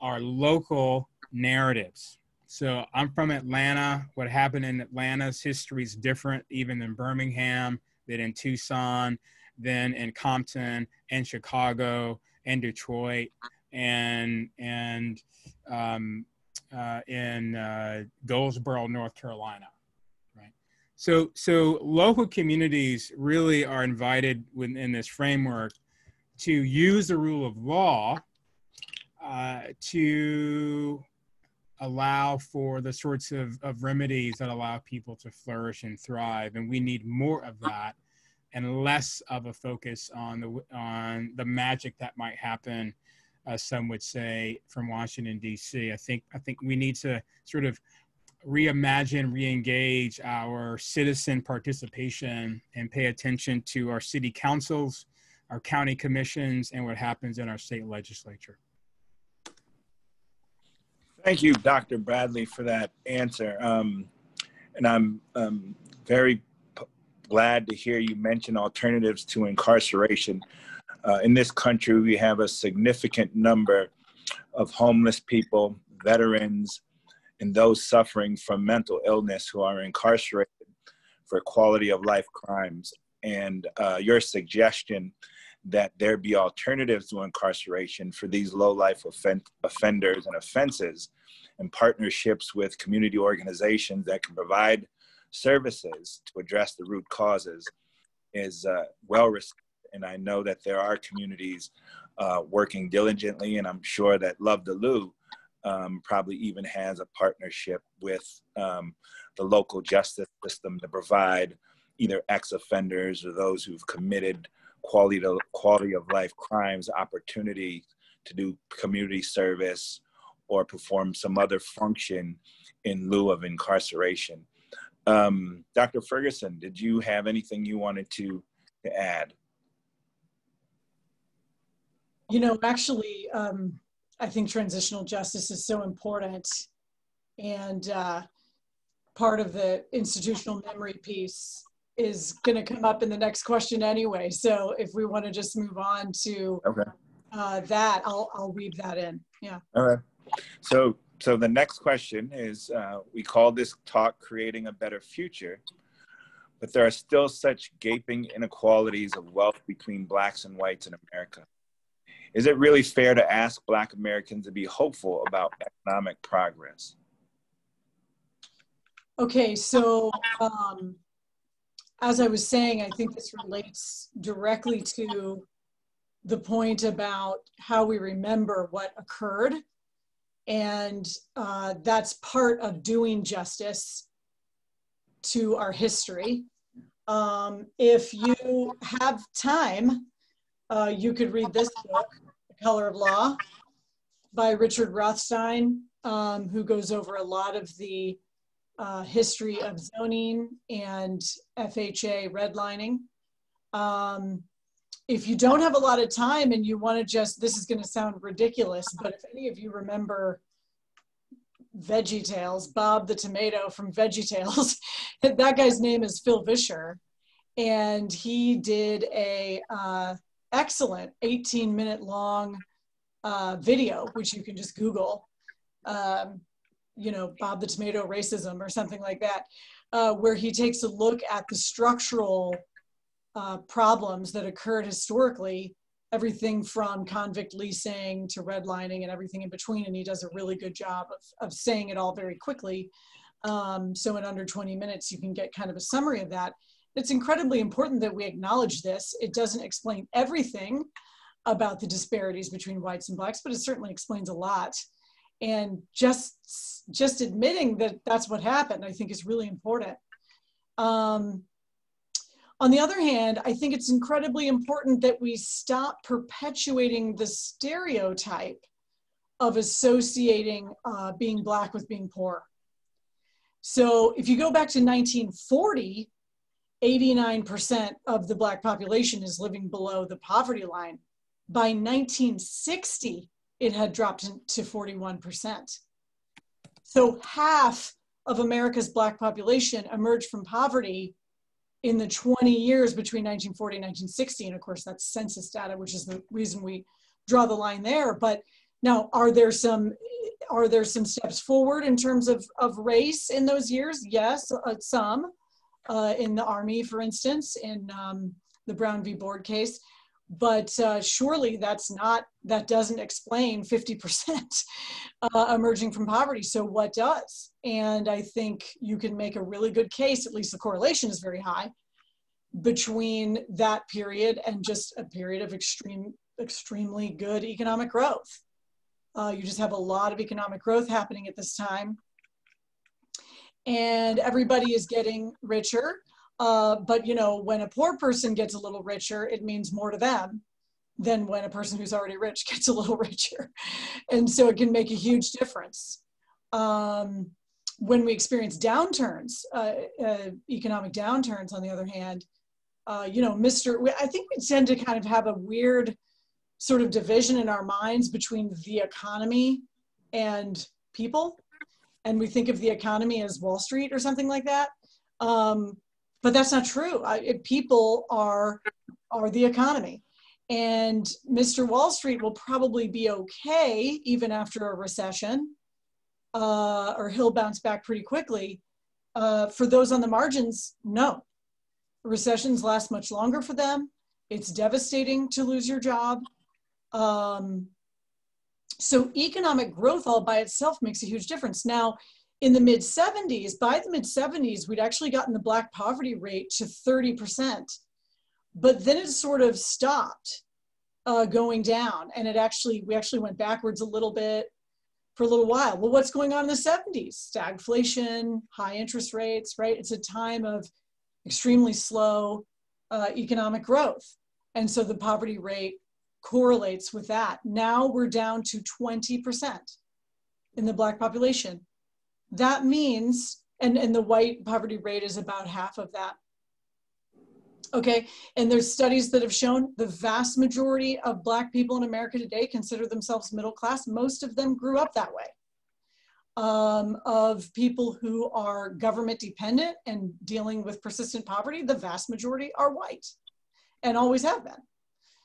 are local narratives. So I'm from Atlanta. What happened in Atlanta's history is different even than Birmingham, than in Tucson, than in Compton and Chicago and Detroit and and um, uh, in uh, Goldsboro, North Carolina. Right. So so local communities really are invited within this framework to use the rule of law uh, to allow for the sorts of, of remedies that allow people to flourish and thrive. And we need more of that and less of a focus on the on the magic that might happen uh, some would say from Washington D.C. I think I think we need to sort of reimagine, reengage our citizen participation, and pay attention to our city councils, our county commissions, and what happens in our state legislature. Thank you, Dr. Bradley, for that answer. Um, and I'm um, very glad to hear you mention alternatives to incarceration. Uh, in this country, we have a significant number of homeless people, veterans, and those suffering from mental illness who are incarcerated for quality of life crimes. And uh, your suggestion that there be alternatives to incarceration for these low life offend- offenders and offenses and partnerships with community organizations that can provide services to address the root causes is uh, well received. And I know that there are communities uh, working diligently, and I'm sure that Love the Lou um, probably even has a partnership with um, the local justice system to provide either ex-offenders or those who've committed quality to quality of life crimes opportunity to do community service or perform some other function in lieu of incarceration. Um, Dr. Ferguson, did you have anything you wanted to, to add? You know, actually, um, I think transitional justice is so important. And uh, part of the institutional memory piece is going to come up in the next question anyway. So if we want to just move on to okay. uh, that, I'll, I'll weave that in. Yeah. All right. So, so the next question is, uh, we call this talk creating a better future, but there are still such gaping inequalities of wealth between blacks and whites in America. Is it really fair to ask black Americans to be hopeful about economic progress? Okay, so um, as I was saying, I think this relates directly to the point about how we remember what occurred and uh, that's part of doing justice to our history. Um, if you have time, uh, you could read this book, The Color of Law, by Richard Rothstein, um, who goes over a lot of the uh, history of zoning and FHA redlining. Um, if you don't have a lot of time and you want to just, this is going to sound ridiculous, but if any of you remember Veggie Tales, Bob the tomato from Veggie Tales, that guy's name is Phil Vischer. And he did a uh, excellent 18 minute long uh, video, which you can just Google, um, you know, Bob the tomato racism or something like that, uh, where he takes a look at the structural uh, problems that occurred historically, everything from convict leasing to redlining and everything in between. And he does a really good job of, of saying it all very quickly. Um, so in under 20 minutes, you can get kind of a summary of that. It's incredibly important that we acknowledge this. It doesn't explain everything about the disparities between whites and blacks, but it certainly explains a lot. And just just admitting that that's what happened, I think, is really important. Um, on the other hand, I think it's incredibly important that we stop perpetuating the stereotype of associating uh, being Black with being poor. So if you go back to 1940, 89% of the Black population is living below the poverty line. By 1960, it had dropped to 41%. So half of America's Black population emerged from poverty in the 20 years between 1940 and 1960, and of course that's census data, which is the reason we draw the line there. But now, are there some are there some steps forward in terms of, of race in those years? Yes, uh, some. Uh, in the Army, for instance, in um, the Brown v. Board case. But uh, surely that's not, that doesn't explain 50% uh, emerging from poverty. So what does? And I think you can make a really good case, at least the correlation is very high, between that period and just a period of extreme, extremely good economic growth. Uh, you just have a lot of economic growth happening at this time. And everybody is getting richer. Uh, but you know, when a poor person gets a little richer, it means more to them than when a person who's already rich gets a little richer. And so it can make a huge difference. Um, when we experience downturns, uh, uh, economic downturns, on the other hand, uh, you know, Mr. I think we tend to kind of have a weird sort of division in our minds between the economy and people. And we think of the economy as Wall Street or something like that. Um, but that's not true. I, people are are the economy, and Mr. Wall Street will probably be okay even after a recession, uh, or he'll bounce back pretty quickly. Uh, for those on the margins, no. Recessions last much longer for them. It's devastating to lose your job. Um, so economic growth all by itself makes a huge difference. Now, in the mid 70s, by the mid 70s, we'd actually gotten the black poverty rate to 30%. But then it sort of stopped uh, going down and it actually, we actually went backwards a little bit for a little while. Well, what's going on in the 70s? Stagflation, high interest rates, right? It's a time of extremely slow uh, economic growth. And so the poverty rate correlates with that. Now we're down to 20% in the Black population. That means, and, and the white poverty rate is about half of that. Okay, and there's studies that have shown the vast majority of Black people in America today consider themselves middle class. Most of them grew up that way. Um, of people who are government dependent and dealing with persistent poverty, the vast majority are white and always have been.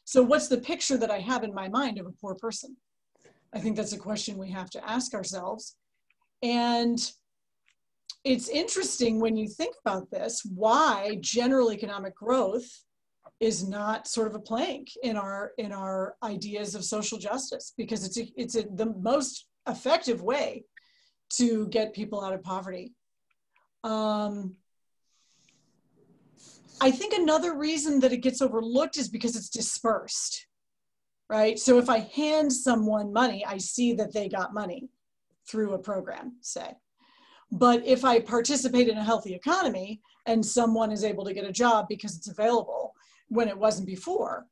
So what's the picture that I have in my mind of a poor person? I think that's a question we have to ask ourselves. And it's interesting when you think about this, why general economic growth is not sort of a plank in our in our ideas of social justice because it's a, it's a, the most effective way to get people out of poverty. Um, I think another reason that it gets overlooked is because it's dispersed, right? So if I hand someone money, I see that they got money through a program, say. But if I participate in a healthy economy and someone is able to get a job because it's available when it wasn't before,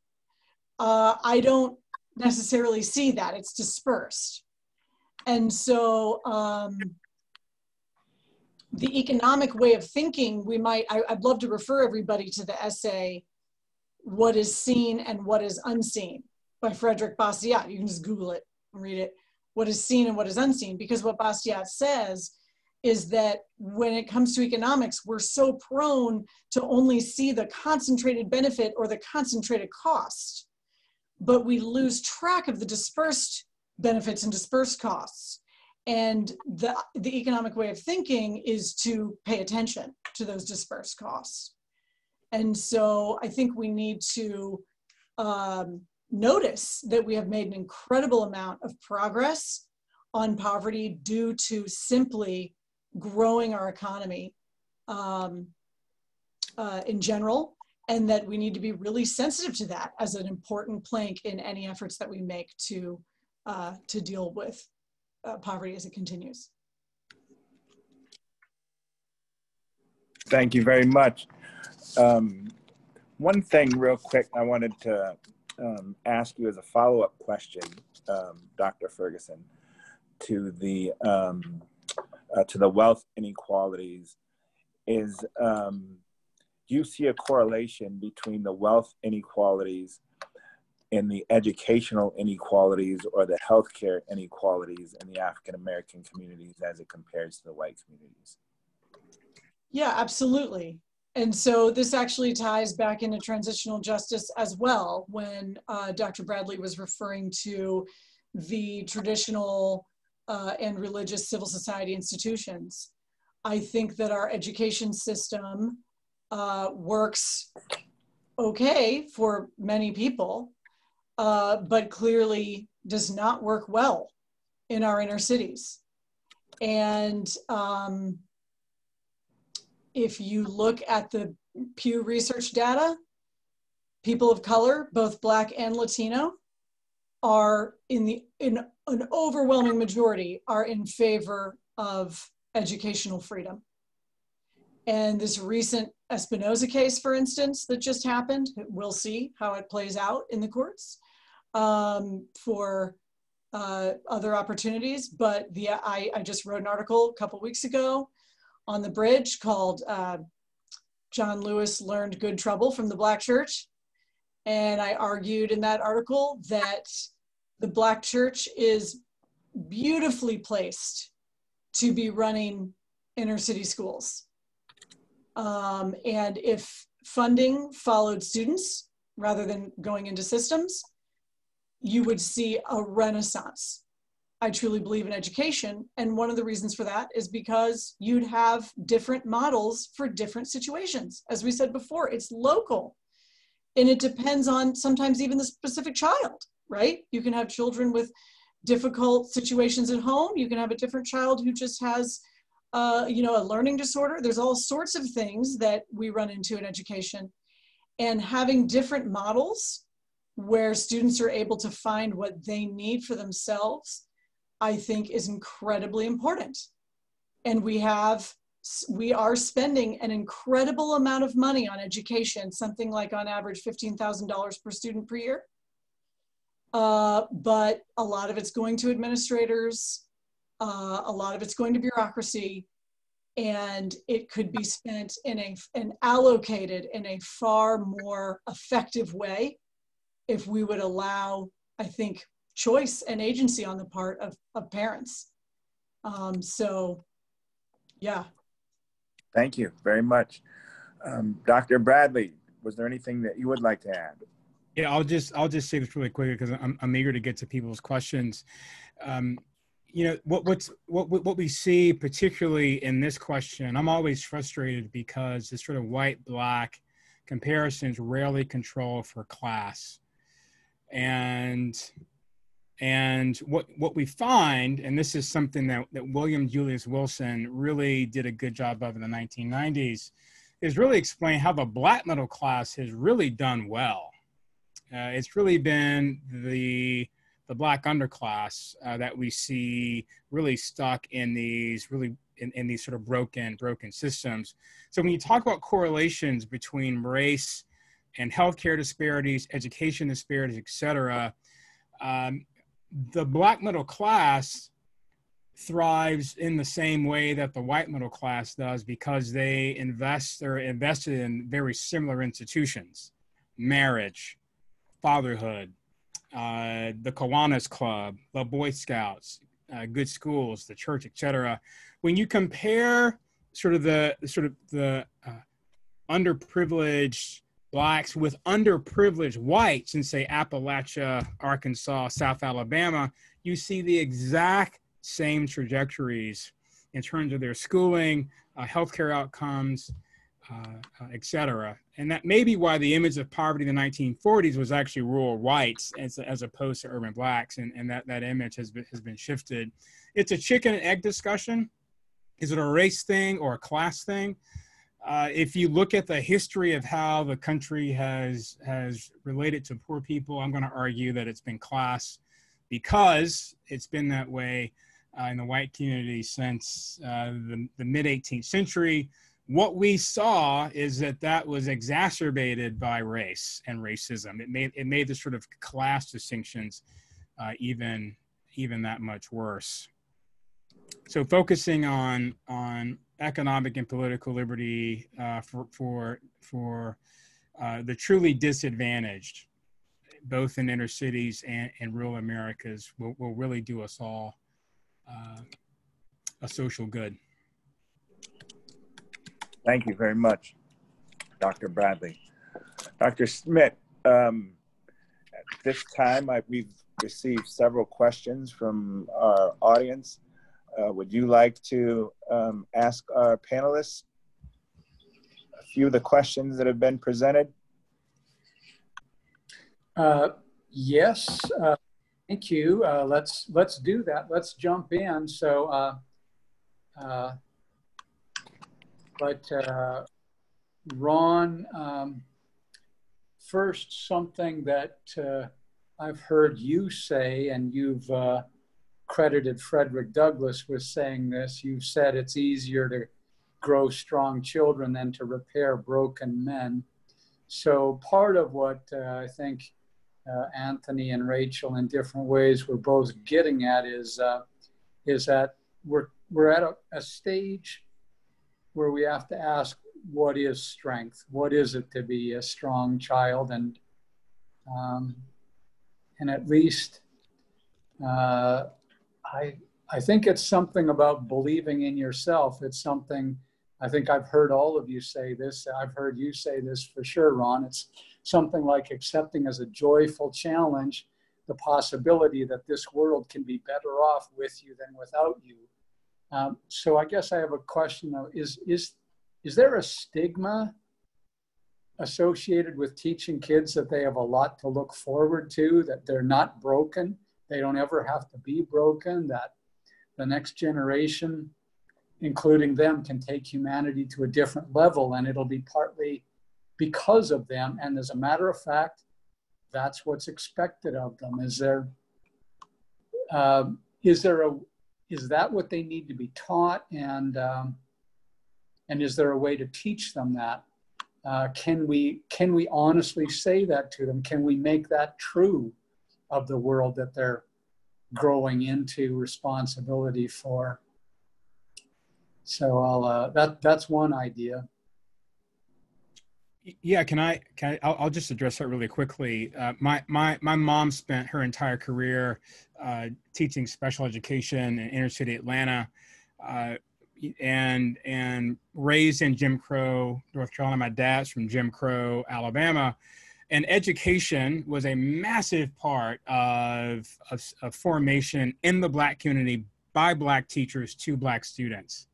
uh, I don't necessarily see that. It's dispersed. And so um, the economic way of thinking, we might, I, would love to refer everybody to the essay, What is Seen and What is Unseen by Frederick Bastiat. You can just Google it and read it. What is seen and what is unseen. Because what Bastiat says is that when it comes to economics, we're so prone to only see the concentrated benefit or the concentrated cost, but we lose track of the dispersed benefits and dispersed costs. And the, the economic way of thinking is to pay attention to those dispersed costs. And so I think we need to um, notice that we have made an incredible amount of progress on poverty due to simply growing our economy um, uh, in general, and that we need to be really sensitive to that as an important plank in any efforts that we make to, uh, to deal with uh, poverty as it continues. Thank you very much. Um, one thing, real quick, I wanted to um, ask you as a follow up question, um, Dr. Ferguson, to the um, uh, to the wealth inequalities. Is um, do you see a correlation between the wealth inequalities in the educational inequalities or the healthcare inequalities in the African American communities as it compares to the white communities? Yeah, absolutely. And so this actually ties back into transitional justice as well when uh, Dr. Bradley was referring to the traditional uh, and religious civil society institutions. I think that our education system uh, works okay for many people, uh, but clearly does not work well in our inner cities. And um, if you look at the Pew Research data, people of color, both Black and Latino, are in the in an overwhelming majority are in favor of educational freedom. And this recent Espinoza case, for instance, that just happened, we'll see how it plays out in the courts um, for uh, other opportunities. But the I, I just wrote an article a couple weeks ago on the bridge called uh, John Lewis Learned Good Trouble from the Black Church. And I argued in that article that the Black Church is beautifully placed to be running inner city schools Um, and if funding followed students rather than going into systems, you would see a renaissance. I truly believe in education. And one of the reasons for that is because you'd have different models for different situations. As we said before, it's local. And it depends on sometimes even the specific child, right? You can have children with difficult situations at home. You can have a different child who just has, uh, you know, a learning disorder. There's all sorts of things that we run into in education. And having different models where students are able to find what they need for themselves, I think is incredibly important. And we have, we are spending an incredible amount of money on education, something like on average $15,000 per student per year. Uh, but a lot of it's going to administrators, uh, a lot of it's going to bureaucracy, and it could be spent in a and allocated in a far more effective way if we would allow, I think, choice and agency on the part of, of parents. Um, so, yeah. Thank you very much. Um, Dr. Bradley, was there anything that you would like to add? Yeah, I'll just I'll just say this really quickly because I'm I'm eager to get to people's questions. Um, you know what what's what what we see particularly in this question. I'm always frustrated because the sort of white black comparisons rarely control for class, and and what what we find, and this is something that that William Julius Wilson really did a good job of in the 1990s, is really explain how the black middle class has really done well uh, it's really been the the black underclass uh, that we see really stuck in these really in, in, these sort of broken broken systems. So when you talk about correlations between race and healthcare disparities, education disparities, et cetera, um, the black middle class thrives in the same way that the white middle class does because they invest or invested in very similar institutions, marriage, fatherhood, uh, the Kiwanis Club, the Boy Scouts, uh, good schools, the church, etc. When you compare sort of the sort of the uh, underprivileged blacks with underprivileged whites in say Appalachia, Arkansas, South Alabama, you see the exact same trajectories in terms of their schooling, uh, healthcare outcomes, uh, uh, etc. And that may be why the image of poverty in the 1940s was actually rural whites as, as opposed to urban blacks, and, and that, that image has been, has been shifted. It's a chicken and egg discussion. Is it a race thing or a class thing? Uh, if you look at the history of how the country has has related to poor people, I'm going to argue that it's been class because it's been that way uh, in the white community since uh, the, the mid 18th century what we saw is that that was exacerbated by race and racism. It made it made the sort of class distinctions uh, even even that much worse. So focusing on on economic and political liberty uh, for for for uh, the truly disadvantaged, both in inner cities and, and rural Americas, will, will really do us all uh, a social good. Thank you very much, Dr. Bradley. Dr. Smith, um, at this time I, we've received several questions from our audience. Uh, would you like to um, ask our panelists a few of the questions that have been presented? Uh, yes, uh, thank you. Uh, let's let's do that. Let's jump in. So uh, uh, but Ron, um, first, something that I've heard you say, and you've credited Frederick Douglass with saying this. You've said it's easier to grow strong children than to repair broken men. So, part of what uh, I think uh, Anthony and Rachel, in different ways, were both getting at is uh, is that we're we're at a, a stage where we have to ask what is strength? What is it to be a strong child? And um, and at least uh, I I think it's something about believing in yourself. It's something I think I've heard all of you say this. I've heard you say this for sure, Ron. It's something like accepting as a joyful challenge the possibility that this world can be better off with you than without you. Um, so I guess I have a question though. Is, is, is there a stigma associated with teaching kids that they have a lot to look forward to, that they're not broken, they don't ever have to be broken, that the next generation, including them, can take humanity to a different level and it'll be partly because of them. And as a matter of fact, that's what's expected of them. Is there, um, is there a, is that what they need to be taught? And, um, and is there a way to teach them that? Uh, can we can we honestly say that to them? Can we make that true of the world that they're growing into responsibility for? So I'll uh, that that's one idea. Yeah, can I? Can I, I'll, I'll just address that really quickly. Uh, my my my mom spent her entire career uh, teaching special education in inner city Atlanta. Uh, and and raised in Jim Crow, North Carolina. My dad's from Jim Crow, Alabama, and education was a massive part of, formation in the Black community by Black teachers to Black students.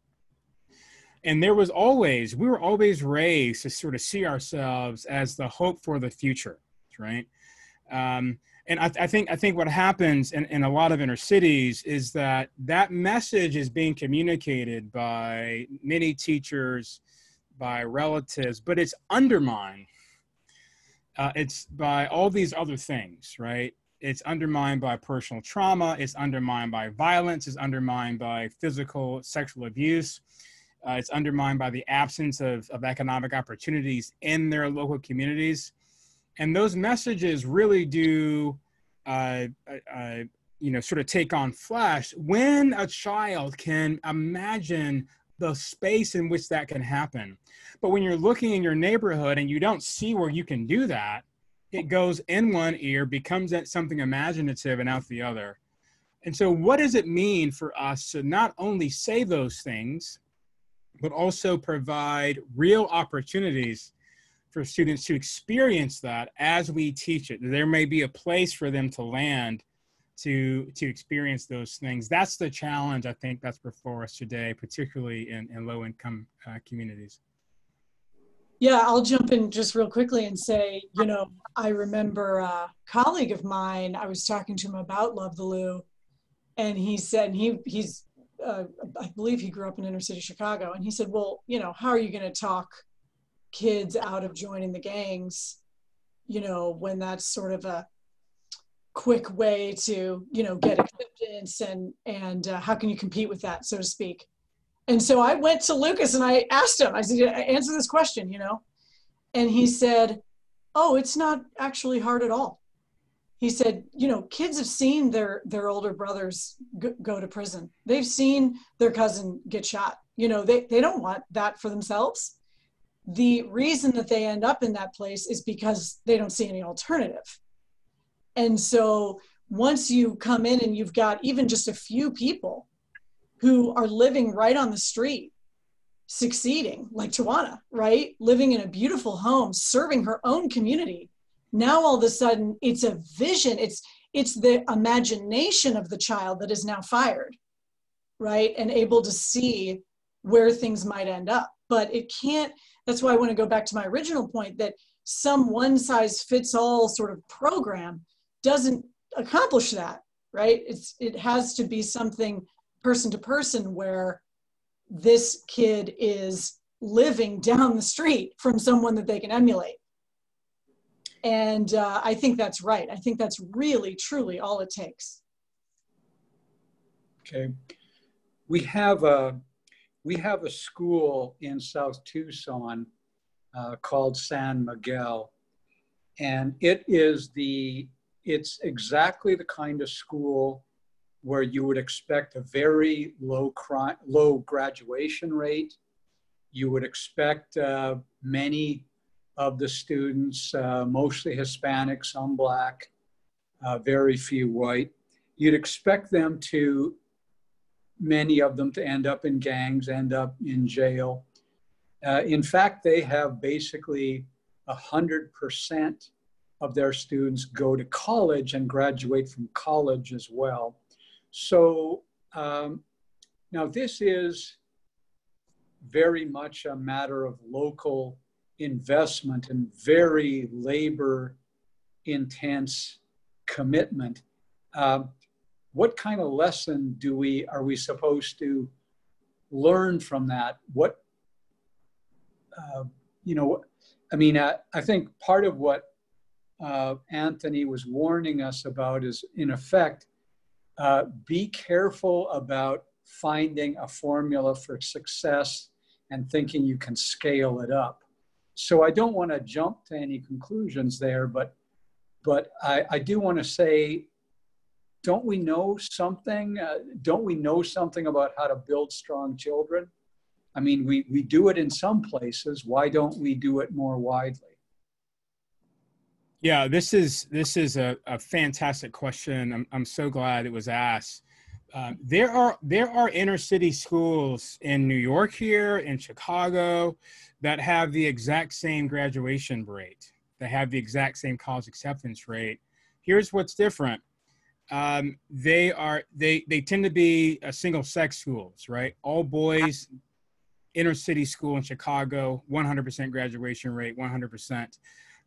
And there was always, we were always raised to sort of see ourselves as the hope for the future, right? Um, and I, I, think I think what happens in, in a lot of inner cities is that that message is being communicated by many teachers, by relatives, but it's undermined. Uh, it's by all these other things, right? It's undermined by personal trauma. It's undermined by violence. It's undermined by physical, sexual abuse. Uh, it's undermined by the absence of, of economic opportunities in their local communities and those messages really do uh, uh, uh, you know sort of take on flesh when a child can imagine the space in which that can happen but when you're looking in your neighborhood and you don't see where you can do that it goes in one ear becomes something imaginative and out the other and so what does it mean for us to not only say those things but also provide real opportunities for students to experience that as we teach it. There may be a place for them to land to to experience those things. That's the challenge I think that's before us today, particularly in, in low income uh, communities. Yeah, I'll jump in just real quickly and say, you know, I remember a colleague of mine. I was talking to him about Love the Lou, and he said he he's uh, I believe he grew up in inner city Chicago, and he said, well, you know, how are you going to talk kids out of joining the gangs, you know, when that's sort of a quick way to, you know, get acceptance and, and uh, how can you compete with that, so to speak. And so I went to Lucas and I asked him, I said, answer this question, you know? And he said, oh, it's not actually hard at all. He said, you know, kids have seen their, their older brothers go, go to prison. They've seen their cousin get shot. You know, they, they don't want that for themselves the reason that they end up in that place is because they don't see any alternative. And so once you come in and you've got even just a few people who are living right on the street, succeeding, like Tawana, right? Living in a beautiful home, serving her own community. Now all of a sudden it's a vision, it's it's the imagination of the child that is now fired, right? And able to see where things might end up. But it can't that's why I want to go back to my original point that some one size fits all sort of program doesn't accomplish that, right? It's, it has to be something person to person where this kid is living down the street from someone that they can emulate. And uh, I think that's right. I think that's really, truly all it takes. Okay. We have a, we have a school in South Tucson uh, called San Miguel. And it is the, it's exactly the kind of school where you would expect a very low crime, low graduation rate. You would expect uh, many of the students, uh, mostly Hispanic, some black, uh, very few white. You'd expect them to many of them to end up in gangs, end up in jail. Uh, in fact, they have basically 100% of their students go to college and graduate from college as well. So um, now this is very much a matter of local investment and very labor intense commitment. Um, what kind of lesson do we are we supposed to learn from that? What uh, you know, I mean, I, I think part of what uh, Anthony was warning us about is, in effect, uh, be careful about finding a formula for success and thinking you can scale it up. So I don't want to jump to any conclusions there, but but I, I do want to say, don't we know something? Uh, don't we know something about how to build strong children? I mean, we, we do it in some places. Why don't we do it more widely? Yeah, this is this is a, a fantastic question. I'm, I'm so glad it was asked. Uh, there are there are inner city schools in New York here in Chicago that have the exact same graduation rate. That have the exact same college acceptance rate. Here's what's different. Um, they are they they tend to be a single sex schools, right? All boys, inner city school in Chicago, 100% graduation rate, 100%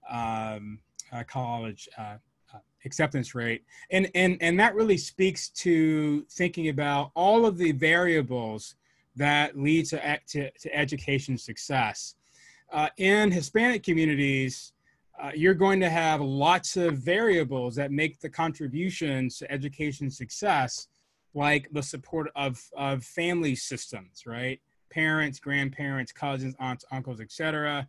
um, uh, college uh, uh, acceptance rate, and and and that really speaks to thinking about all of the variables that lead to to, to education success. Uh, in Hispanic communities, uh, you're going to have lots of variables that make the contributions to education success, like the support of, of family systems, right? Parents, grandparents, cousins, aunts, uncles, etc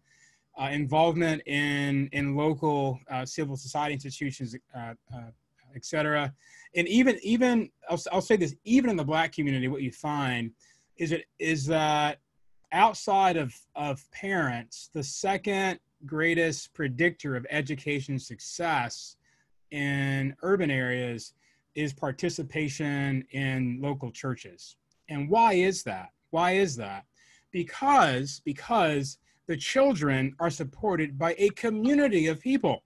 uh, involvement in in local uh, civil society institutions, uh, uh et cetera. And even even I'll, I'll say this, even in the Black community, what you find is it is that outside of of parents, the second greatest predictor of education success in urban areas is participation in local churches. And why is that? Why is that? Because because the children are supported by a community of people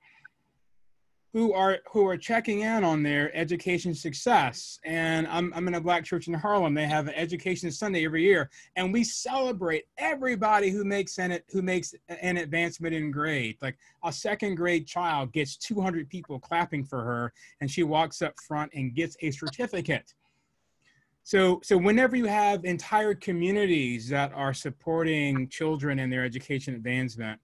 who are who are checking in on their education success. And I'm, I'm in a black church in Harlem. They have an education Sunday every year, and we celebrate everybody who makes an who makes an advancement in grade. Like a second grade child gets 200 people clapping for her, and she walks up front and gets a certificate. So, so whenever you have entire communities that are supporting children and their education advancement,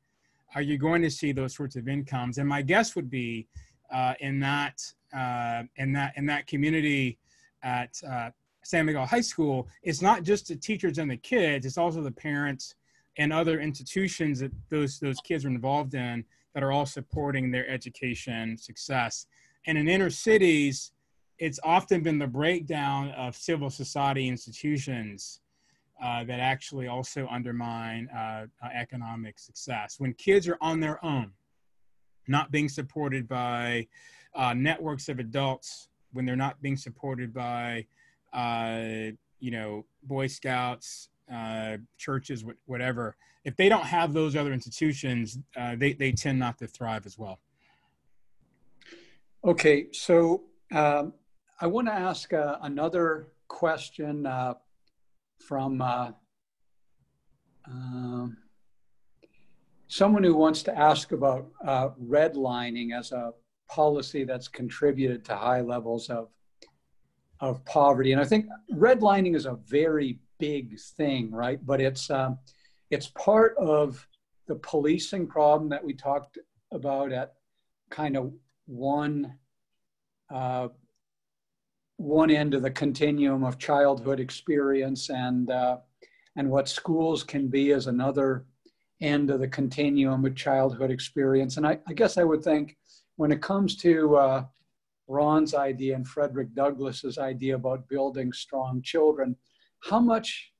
are you going to see those sorts of incomes? And my guess would be uh, in that uh, in that in that community at uh, San Miguel High School, it's not just the teachers and the kids; it's also the parents and other institutions that those those kids are involved in that are all supporting their education success. And in inner cities, it's often been the breakdown of civil society institutions uh, that actually also undermine uh, uh, economic success. When kids are on their own, not being supported by uh, networks of adults, when they're not being supported by, uh, you know, Boy Scouts, uh, churches, whatever, if they don't have those other institutions, they, they tend not to thrive as well. Okay, so um, I want to ask uh, another question uh, from uh, um, someone who wants to ask about uh, redlining as a policy that's contributed to high levels of, of poverty. And I think redlining is a very big thing, right? But it's, um, it's part of the policing problem that we talked about at kind of one uh, one end of the continuum of childhood experience and uh, and what schools can be as another end of the continuum of childhood experience. And I, I guess I would think when it comes to uh, Ron's idea and Frederick Douglass's idea about building strong children, how much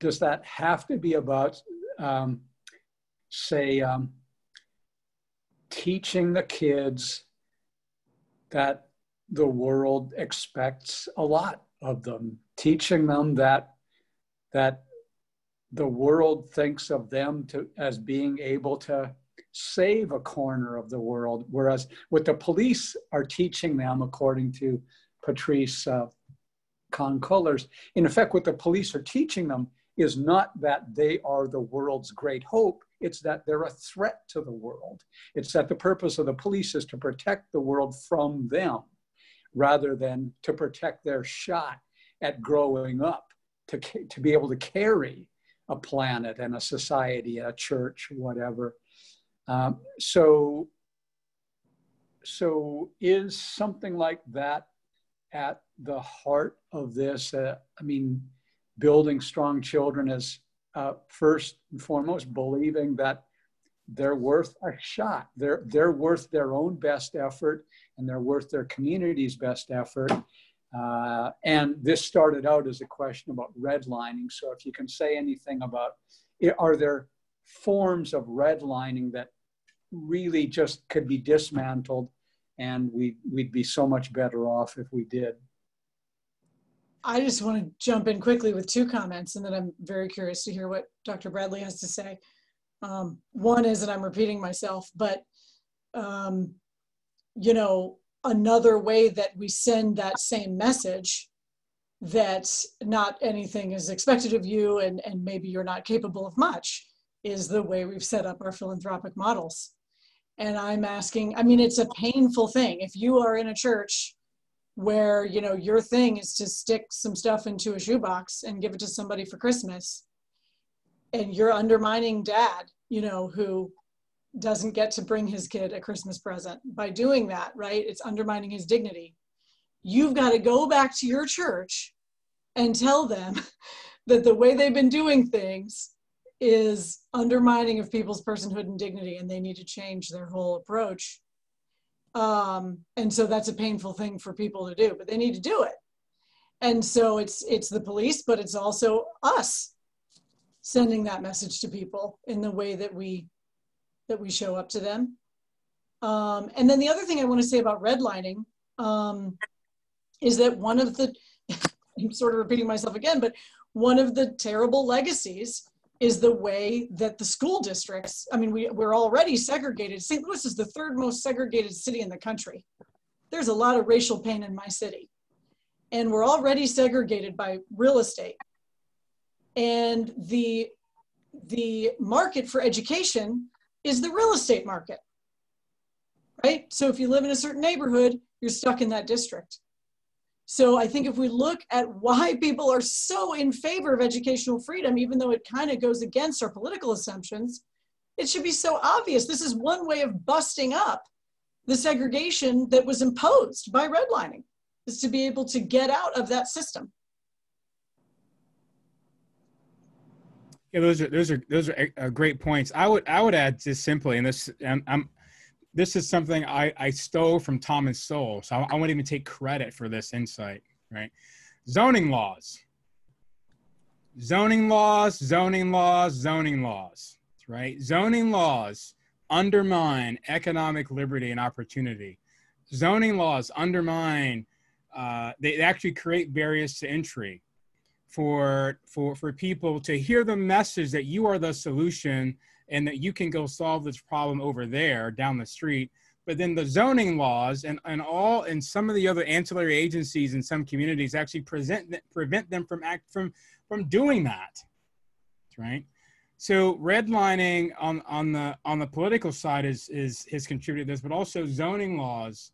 does that have to be about, um, say, um, teaching the kids that the world expects a lot of them, teaching them that that the world thinks of them to, as being able to save a corner of the world, whereas what the police are teaching them, according to Patrisse uh, Khan-Cullors, in effect, what the police are teaching them is not that they are the world's great hope, it's that they're a threat to the world. It's that the purpose of the police is to protect the world from them rather than to protect their shot at growing up, to, to be able to carry a planet and a society, a church, whatever. Um, so, so is something like that at the heart of this? Uh, I mean, building strong children is uh, first and foremost believing that they're worth a shot. They're they're worth their own best effort, and they're worth their community's best effort. Uh, and this started out as a question about redlining. So if you can say anything about, are there forms of redlining that really just could be dismantled, and we we'd be so much better off if we did. I just want to jump in quickly with two comments, and then I'm very curious to hear what Dr. Bradley has to say. Um, one is, and I'm repeating myself, but um, you know, another way that we send that same message that not anything is expected of you and, and maybe you're not capable of much is the way we've set up our philanthropic models. And I'm asking, I mean, it's a painful thing. If you are in a church where you know your thing is to stick some stuff into a shoebox and give it to somebody for christmas and you're undermining dad you know who doesn't get to bring his kid a christmas present. By doing that right it's undermining his dignity. You've got to go back to your church and tell them that the way they've been doing things is undermining of people's personhood and dignity and they need to change their whole approach. Um, and so that's a painful thing for people to do but they need to do it. And so it's it's the police but it's also us sending that message to people in the way that we that we show up to them um, and then the other thing i want to say about redlining um, is that one of the i'm sort of repeating myself again but one of the terrible legacies is the way that the school districts, I mean, we, we're already segregated. St. Louis is the third most segregated city in the country. There's a lot of racial pain in my city. And we're already segregated by real estate. And the, the market for education is the real estate market, right? So if you live in a certain neighborhood, you're stuck in that district. So I think if we look at why people are so in favor of educational freedom, even though it kind of goes against our political assumptions, it should be so obvious. This is one way of busting up the segregation that was imposed by redlining, is to be able to get out of that system. Yeah, those are those are those are uh, great points. I would I would add just simply, and this I'm, I'm this is something I, I stole from Thomas Sowell, so I, I won't even take credit for this insight, right? Zoning laws. Zoning laws, zoning laws, zoning laws, right? Zoning laws undermine economic liberty and opportunity. Zoning laws undermine, uh, they actually create barriers to entry for, for, for people to hear the message that you are the solution and that you can go solve this problem over there down the street. But then the zoning laws and, and all and some of the other ancillary agencies in some communities actually present prevent them from act from from doing that right? So redlining on on the on the political side is is has contributed this but also zoning laws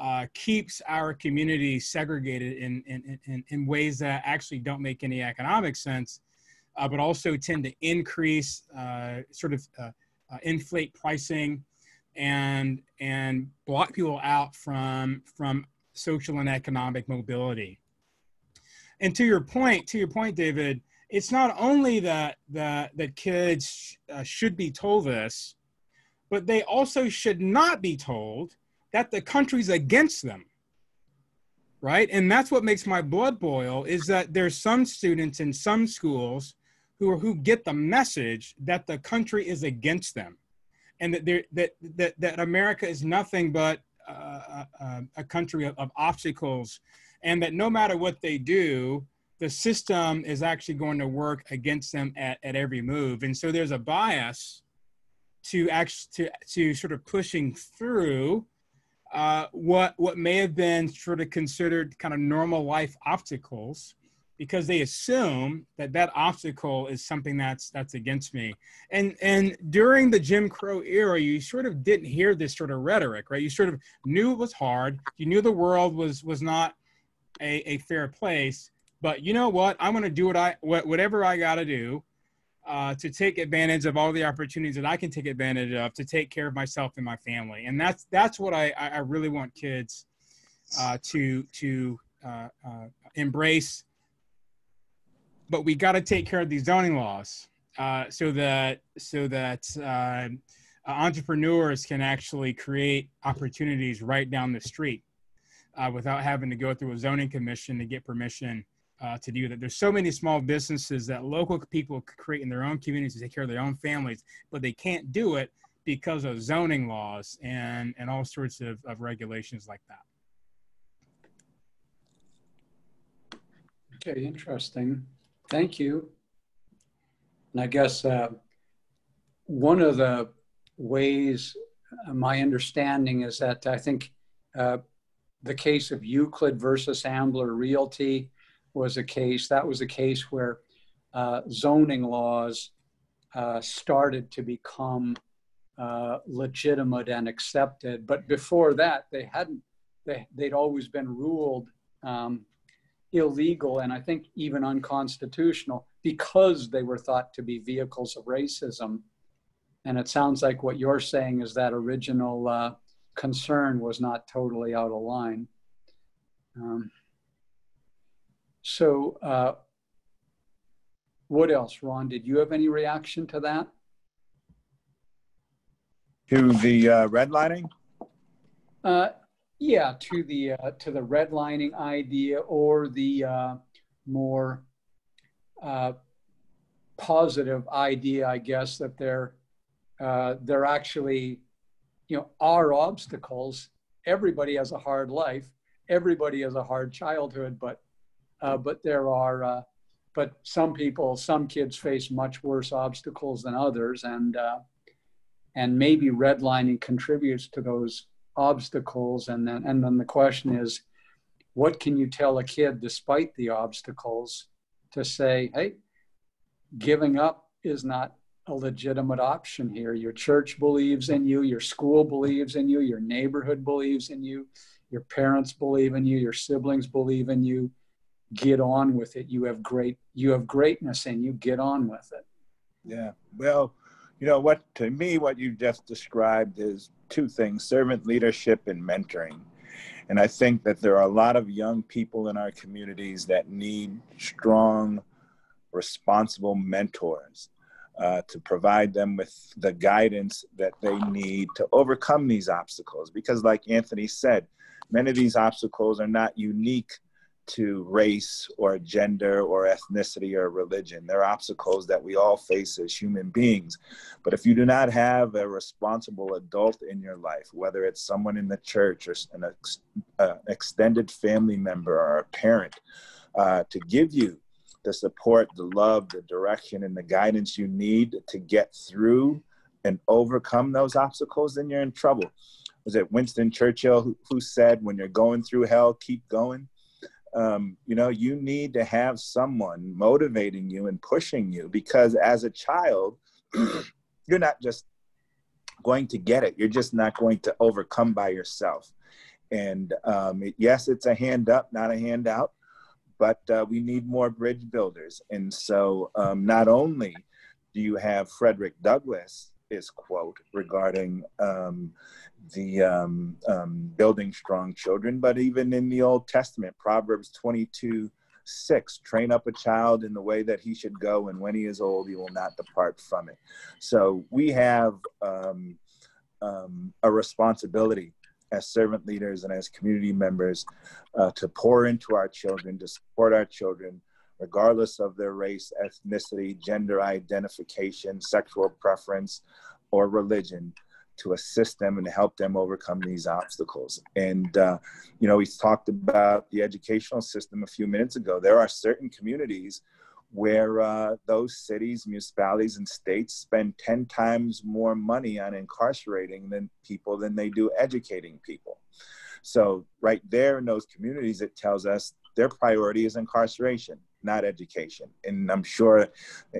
uh, keeps our community segregated in, in, in, in ways that actually don't make any economic sense uh, but also tend to increase, uh, sort of uh, uh, inflate pricing, and and block people out from from social and economic mobility. And to your point, to your point, David, it's not only that that that kids uh, should be told this, but they also should not be told that the country's against them right and that's what makes my blood boil is that there's some students in some schools who are who get the message that the country is against them, and that that that that America is nothing but uh, uh, a country of, of, obstacles, and that no matter what they do, the system is actually going to work against them at, at every move. And so there's a bias to actually to, to sort of pushing through uh, what what may have been sort of considered kind of normal life obstacles because they assume that that obstacle is something that's that's against me. And and during the jim crow era you sort of didn't hear this sort of rhetoric right? You sort of knew it was hard. You knew the world was was not a, a fair place. But you know what? I'm going to do what i what, whatever i got to do uh, to take advantage of all the opportunities that I can take advantage of to take care of myself and my family. And that's that's what I, I really want kids uh, to to uh, uh embrace. But we got to take care of these zoning laws uh, so that so that uh, entrepreneurs can actually create opportunities right down the street without having to go through a zoning commission to get permission uh, to do that. There's so many small businesses that local people create in their own communities to take care of their own families, but they can't do it because of zoning laws and, and all sorts of, of regulations like that. Okay, interesting. Thank you. And I guess uh, one of the ways uh, my understanding is that I think uh, the case of Euclid versus Ambler Realty was a case, that was a case where uh, zoning laws uh, started to become uh, legitimate and accepted. But before that, they hadn't, they, they'd always been ruled um, illegal and I think even unconstitutional because they were thought to be vehicles of racism. And it sounds like what you're saying is that original uh, concern was not totally out of line. Um, so, uh, what else, Ron? Did you have any reaction to that? To the uh, redlining? Uh, yeah, to the uh, to the redlining idea or the uh, more uh, positive idea, I guess, that there uh, there actually, you know, are obstacles. Everybody has a hard life. Everybody has a hard childhood, but uh, but there are, uh, but some people, some kids face much worse obstacles than others, and uh, and maybe redlining contributes to those obstacles. And then and then the question is, what can you tell a kid despite the obstacles to say, hey, giving up is not a legitimate option here. Your church believes in you, your school believes in you, your neighborhood believes in you, your parents believe in you, your siblings believe in you get on with it. You have great you have greatness and you get on with it. Yeah. Well you know what to me what you just described is two things servant leadership and mentoring. And i think that there are a lot of young people in our communities that need strong responsible mentors uh, to provide them with the guidance that they need to overcome these obstacles. Because like anthony said many of these obstacles are not unique to race or gender or ethnicity or religion. They're obstacles that we all face as human beings. But if you do not have a responsible adult in your life, whether it's someone in the church or an ex- uh, extended family member or a parent, uh, to give you the support, the love, the direction, and the guidance you need to get through and overcome those obstacles, then you're in trouble. Was it Winston Churchill who, who said, When you're going through hell, keep going? Um, you know you need to have someone motivating you and pushing you because as a child you're not just going to get it. You're just not going to overcome by yourself. And um, yes it's a hand up not a handout but uh, we need more bridge builders. And so um, not only do you have frederick douglass his quote regarding um, the um, um, building strong children, but even in the Old Testament, Proverbs 22 6 train up a child in the way that he should go, and when he is old, he will not depart from it. So we have um, um, a responsibility as servant leaders and as community members uh, to pour into our children, to support our children, regardless of their race, ethnicity, gender identification, sexual preference, or religion to assist them and help them overcome these obstacles. And, uh, you know, we talked about the educational system a few minutes ago. There are certain communities where uh, those cities, municipalities, and states spend 10 times more money on incarcerating than people than they do educating people. So, right there in those communities, it tells us their priority is incarceration, not education. And I'm sure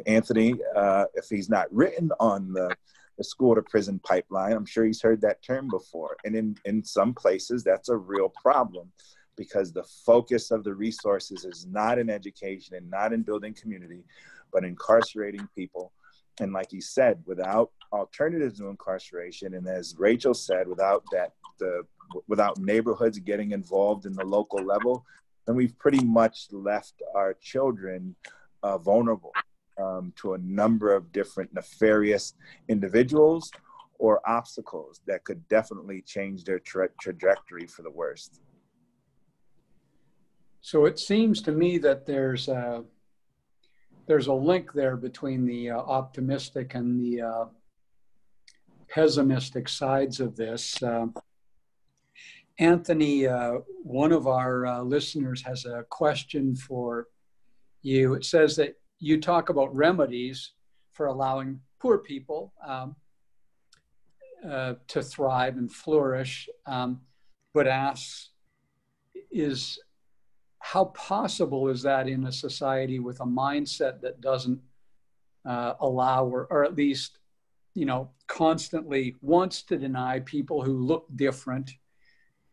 Anthony, uh, if he's not written on the the school to prison pipeline. I'm sure he's heard that term before. And in, in some places, that's a real problem because the focus of the resources is not in education and not in building community, but incarcerating people. And like he said, without alternatives to incarceration, and as Rachel said, without that, the without neighborhoods getting involved in the local level, then we've pretty much left our children uh, vulnerable um, to a number of different nefarious individuals or obstacles that could definitely change their tra- trajectory for the worst. So it seems to me that there's a, there's a link there between the uh, optimistic and the uh, pessimistic sides of this. Uh, Anthony, uh, one of our uh, listeners has a question for you. It says that you talk about remedies for allowing poor people um, uh, to thrive and flourish, um, but asks, is how possible is that in a society with a mindset that doesn't uh, allow or, or at least you know constantly wants to deny people who look different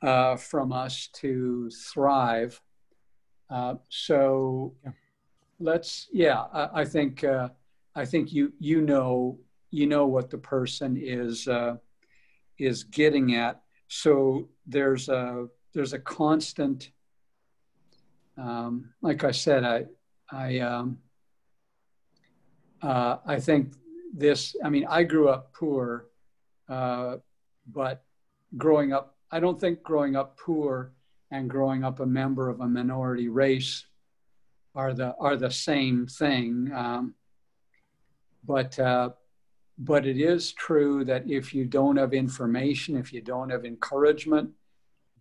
uh, from us to thrive. Uh, so yeah. let's yeah i, I think uh, i think you you know you know what the person is uh, is getting at. So there's a there's a constant um, like i said i i um, uh, i think this i mean i grew up poor uh, but growing up i don't think growing up poor and growing up a member of a minority race are the are the same thing. Um, but uh, but it is true that if you don't have information, if you don't have encouragement,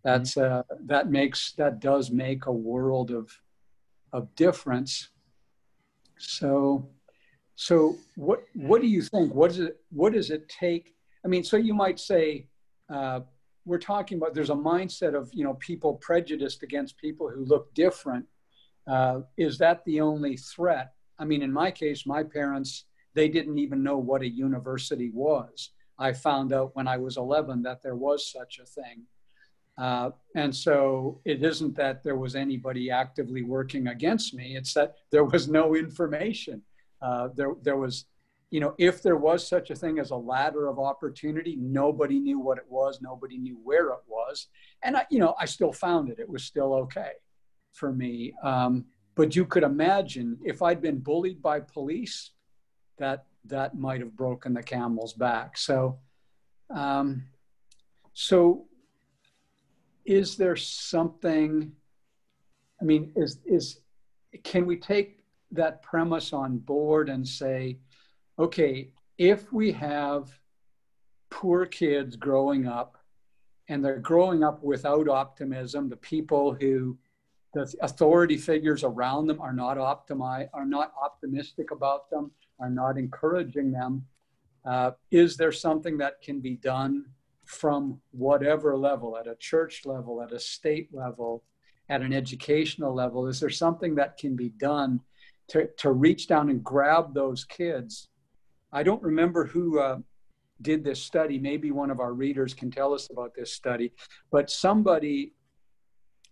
that's mm-hmm. uh, that makes that does make a world of of difference. So so what what do you think? What does it what does it take? I mean, so you might say. Uh, we're talking about there's a mindset of you know people prejudiced against people who look different uh, is that the only threat? I mean, in my case, my parents, they didn't even know what a university was. I found out when I was 11 that there was such a thing. Uh, and so it isn't that there was anybody actively working against me, it's that there was no information. Uh, there, there was, you know, if there was such a thing as a ladder of opportunity, nobody knew what it was, nobody knew where it was. And, I, you know, I still found it, it was still okay for me. Um, but you could imagine if I'd been bullied by police, that that might have broken the camel's back. So, um, so is there something? I mean, is is can we take that premise on board and say, okay, if we have poor kids growing up and they're growing up without optimism, the people who the authority figures around them are not optimi- are not optimistic about them, are not encouraging them. Uh, is there something that can be done from whatever level, at a church level, at a state level, at an educational level? Is there something that can be done to, to reach down and grab those kids? I don't remember who uh, did this study. Maybe one of our readers can tell us about this study, but somebody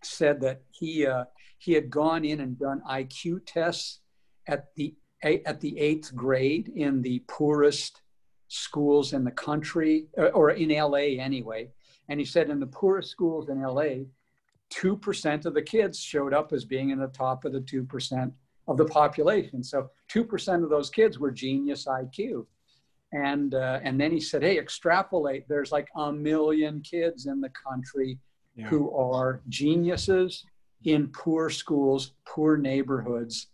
said that he uh, he had gone in and done IQ tests at the at the eighth grade in the poorest schools in the country or in LA anyway. And he said in the poorest schools in LA, two percent of the kids showed up as being in the top of the two percent of the population. So two percent of those kids were genius IQ. And uh, and then he said, hey, extrapolate. There's like a million kids in the country yeah. who are geniuses in poor schools, poor neighborhoods,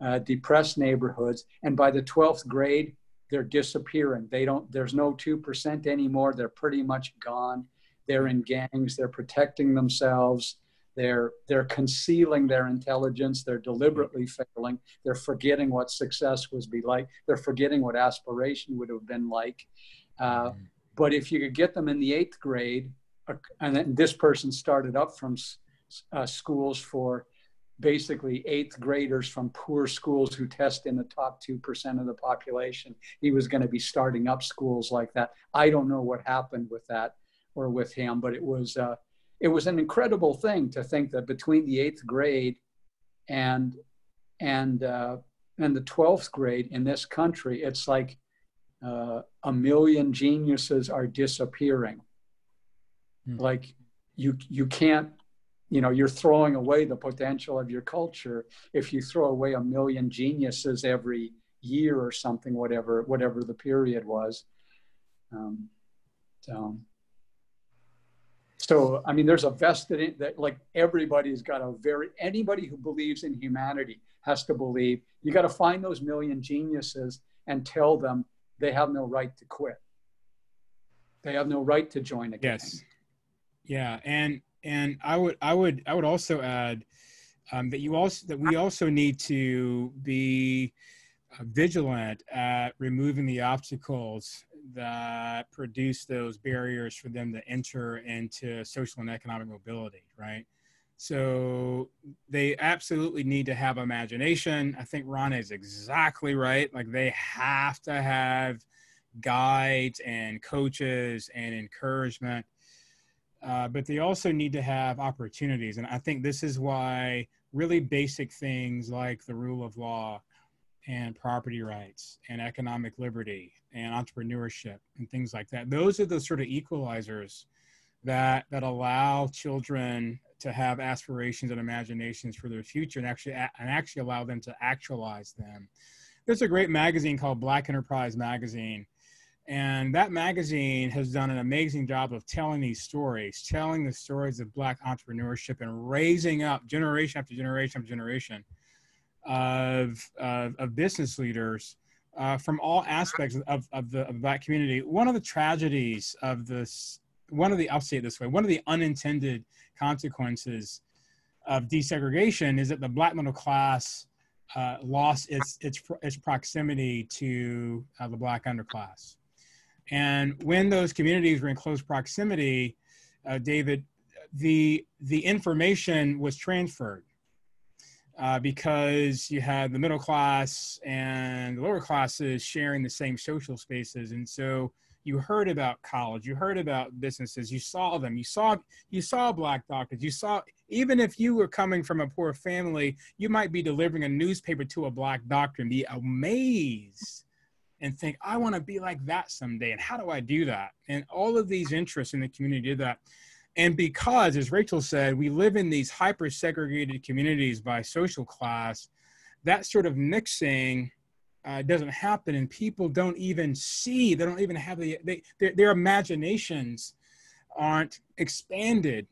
uh, depressed neighborhoods. And by the 12th grade, they're disappearing. They don't, there's no 2% anymore. They're pretty much gone. They're in gangs. They're protecting themselves. They're, they're concealing their intelligence. They're deliberately failing. They're forgetting what success was be like. They're forgetting what aspiration would have been like. Uh, but if you could get them in the eighth grade, uh, and then this person started up from uh, schools for basically eighth graders from poor schools who test in the top 2% of the population. He was going to be starting up schools like that. I don't know what happened with that or with him, but it was, uh, it was an incredible thing to think that between the eighth grade and, and, uh, and the 12th grade in this country, it's like uh, a million geniuses are disappearing. Mm. Like you, you can't you know you're throwing away the potential of your culture if you throw away a million geniuses every year or something whatever whatever the period was um, so so i mean there's a vested that like everybody's got a very anybody who believes in humanity has to believe. You got to find those million geniuses and tell them they have no right to quit. They have no right to join again yes. yeah and and I would I would I would also add um, that you also that we also need to be uh, vigilant at removing the obstacles that produce those barriers for them to enter into social and economic mobility, right? So they absolutely need to have imagination. I think Ron is exactly right. Like they have to have guides and coaches and encouragement uh, but they also need to have opportunities. And I think this is why really basic things like the rule of law and property rights and economic liberty and entrepreneurship and things like that, those are the sort of equalizers that, that allow children to have aspirations and imaginations for their future and actually, and actually allow them to actualize them. There's a great magazine called Black Enterprise Magazine and that magazine has done an amazing job of telling these stories, telling the stories of Black entrepreneurship and raising up generation after generation after generation of, of, of business leaders uh, from all aspects of, of, the, of Black community. One of the tragedies of this, one of the, I'll say it this way, one of the unintended consequences of desegregation is that the Black middle class uh, lost its, its, its proximity to uh, the Black underclass and when those communities were in close proximity, uh, David, the the information was transferred uh, because you had the middle class and the lower classes sharing the same social spaces, and so you heard about college, you heard about businesses, you saw them, you saw you saw black doctors, you saw even if you were coming from a poor family, you might be delivering a newspaper to a black doctor and be amazed and think, I want to be like that someday. And how do I do that? And all of these interests in the community did that. And because, as Rachel said, we live in these hyper segregated communities by social class, that sort of mixing uh, doesn't happen. And people don't even see, they don't even have the, they, their, their imaginations aren't expanded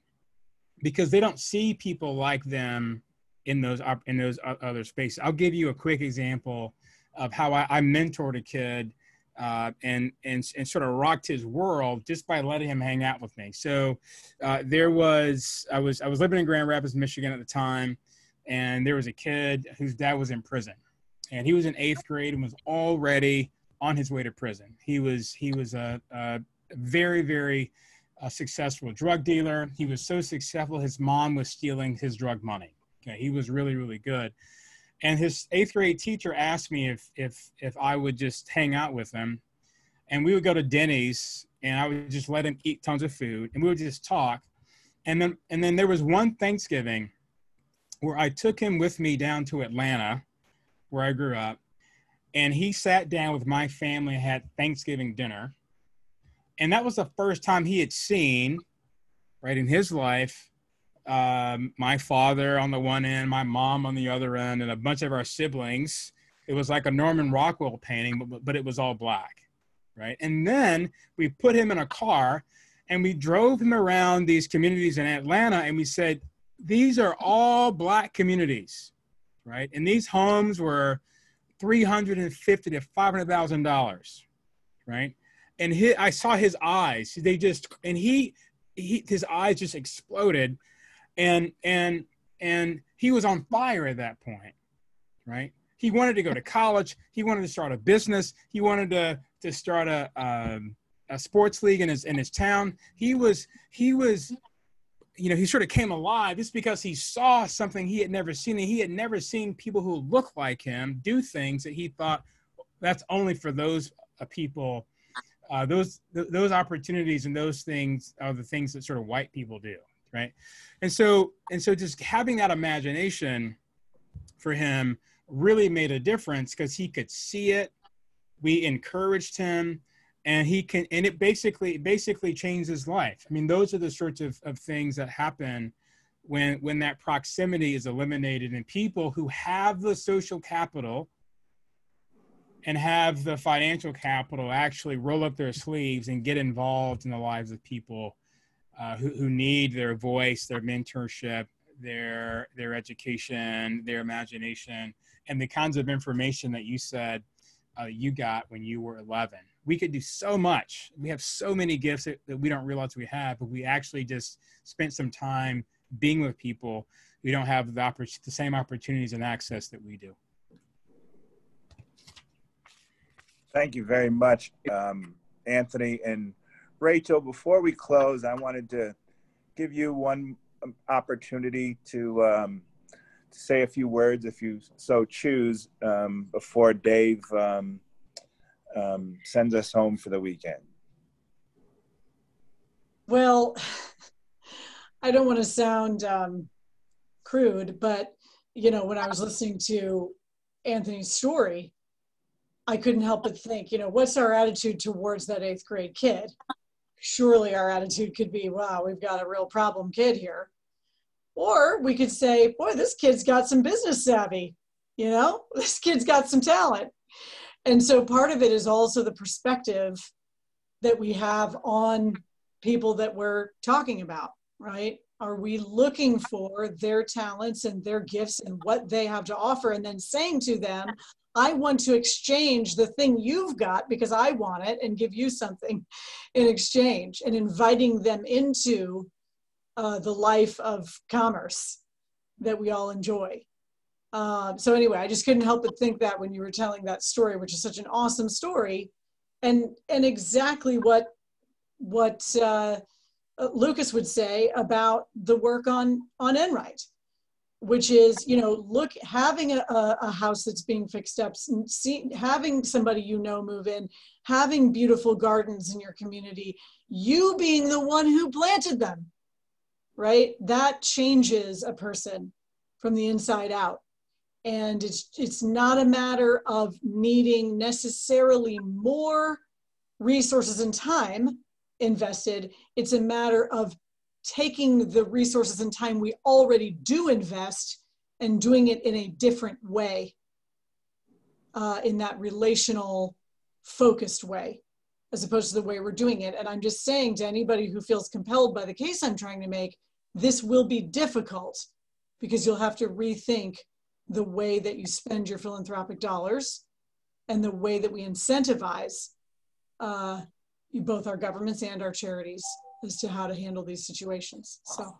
because they don't see people like them in those in those other spaces. I'll give you a quick example of how I, I mentored a kid uh, and, and, and sort of rocked his world just by letting him hang out with me. So uh, there was, I was, I was living in Grand Rapids, Michigan at the time, and there was a kid whose dad was in prison and he was in eighth grade and was already on his way to prison. He was, he was a, a very, very uh, successful drug dealer. He was so successful, his mom was stealing his drug money. Okay. He was really, really good and his eighth grade teacher asked me if if if I would just hang out with him, and we would go to Denny's, and I would just let him eat tons of food, and we would just talk, and then and then there was one Thanksgiving where I took him with me down to Atlanta, where I grew up, and he sat down with my family and had Thanksgiving dinner, and that was the first time he had seen, right in his life, um, my father on the one end, my mom on the other end, and a bunch of our siblings. It was like a Norman Rockwell painting, but, but it was all black, right? And then we put him in a car and we drove him around these communities in Atlanta and we said, these are all black communities, right? And these homes were three hundred and fifty to five hundred thousand dollars, right? And he, I saw his eyes; they just and he, he his eyes just exploded, and and and he was on fire at that point, right? He wanted to go to college. He wanted to start a business. He wanted to to start a um, a sports league in his in his town. He was he was you know, he sort of came alive just because he saw something he had never seen. And he had never seen people who look like him do things that he thought that's only for those uh, people. Uh, those th- those opportunities and those things are the things that sort of white people do, right? And so and so just having that imagination for him really made a difference because he could see it. We encouraged him and he can and it basically basically changed his life i mean those are the sorts of, of things that happen when when that proximity is eliminated and people who have the social capital and have the financial capital actually roll up their sleeves and get involved in the lives of people uh, who, who need their voice their mentorship their their education their imagination and the kinds of information that you said uh, you got when you were 11 we could do so much. We have so many gifts that, that we don't realize we have, but we actually just spent some time being with people we don't have the, oppor- the same opportunities and access that we do. Thank you very much, um, Anthony and Rachel. Before we close, I wanted to give you one um, opportunity to, um, to say a few words, if you so choose, um, before Dave um, um, sends us home for the weekend? Well, I don't want to sound crude, but you know, when I was listening to Anthony's story, I couldn't help but think, you know, what's our attitude towards that eighth grade kid? Surely our attitude could be, wow, we've got a real problem kid here. Or we could say, boy, this kid's got some business savvy. You know, this kid's got some talent and so part of it is also the perspective that we have on people that we're talking about right are we looking for their talents and their gifts and what they have to offer and then saying to them i want to exchange the thing you've got because i want it and give you something in exchange and inviting them into uh, the life of commerce that we all enjoy. Um, so anyway, I just couldn't help but think that when you were telling that story, which is such an awesome story, and and exactly what what uh, Lucas would say about the work on on Enright, which is you know look having a, a house that's being fixed up, see, having somebody you know move in, having beautiful gardens in your community, you being the one who planted them, right? That changes a person from the inside out and it's it's not a matter of needing necessarily more resources and time invested it's a matter of taking the resources and time we already do invest and doing it in a different way uh, in that relational focused way as opposed to the way we're doing it. And i'm just saying to anybody who feels compelled by the case i'm trying to make this will be difficult because you'll have to rethink the way that you spend your philanthropic dollars and the way that we incentivize uh, both our governments and our charities as to how to handle these situations. So.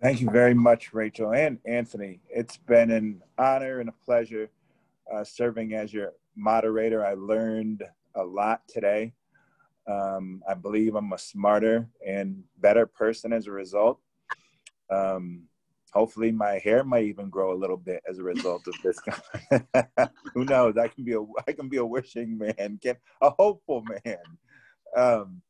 Thank you very much, Rachel and Anthony. It's been an honor and a pleasure uh, serving as your moderator. I learned a lot today. Um, I believe I'm a smarter and better person as a result. Um, hopefully my hair might even grow a little bit as a result of this who knows i can be a i can be a wishing man can a hopeful man um,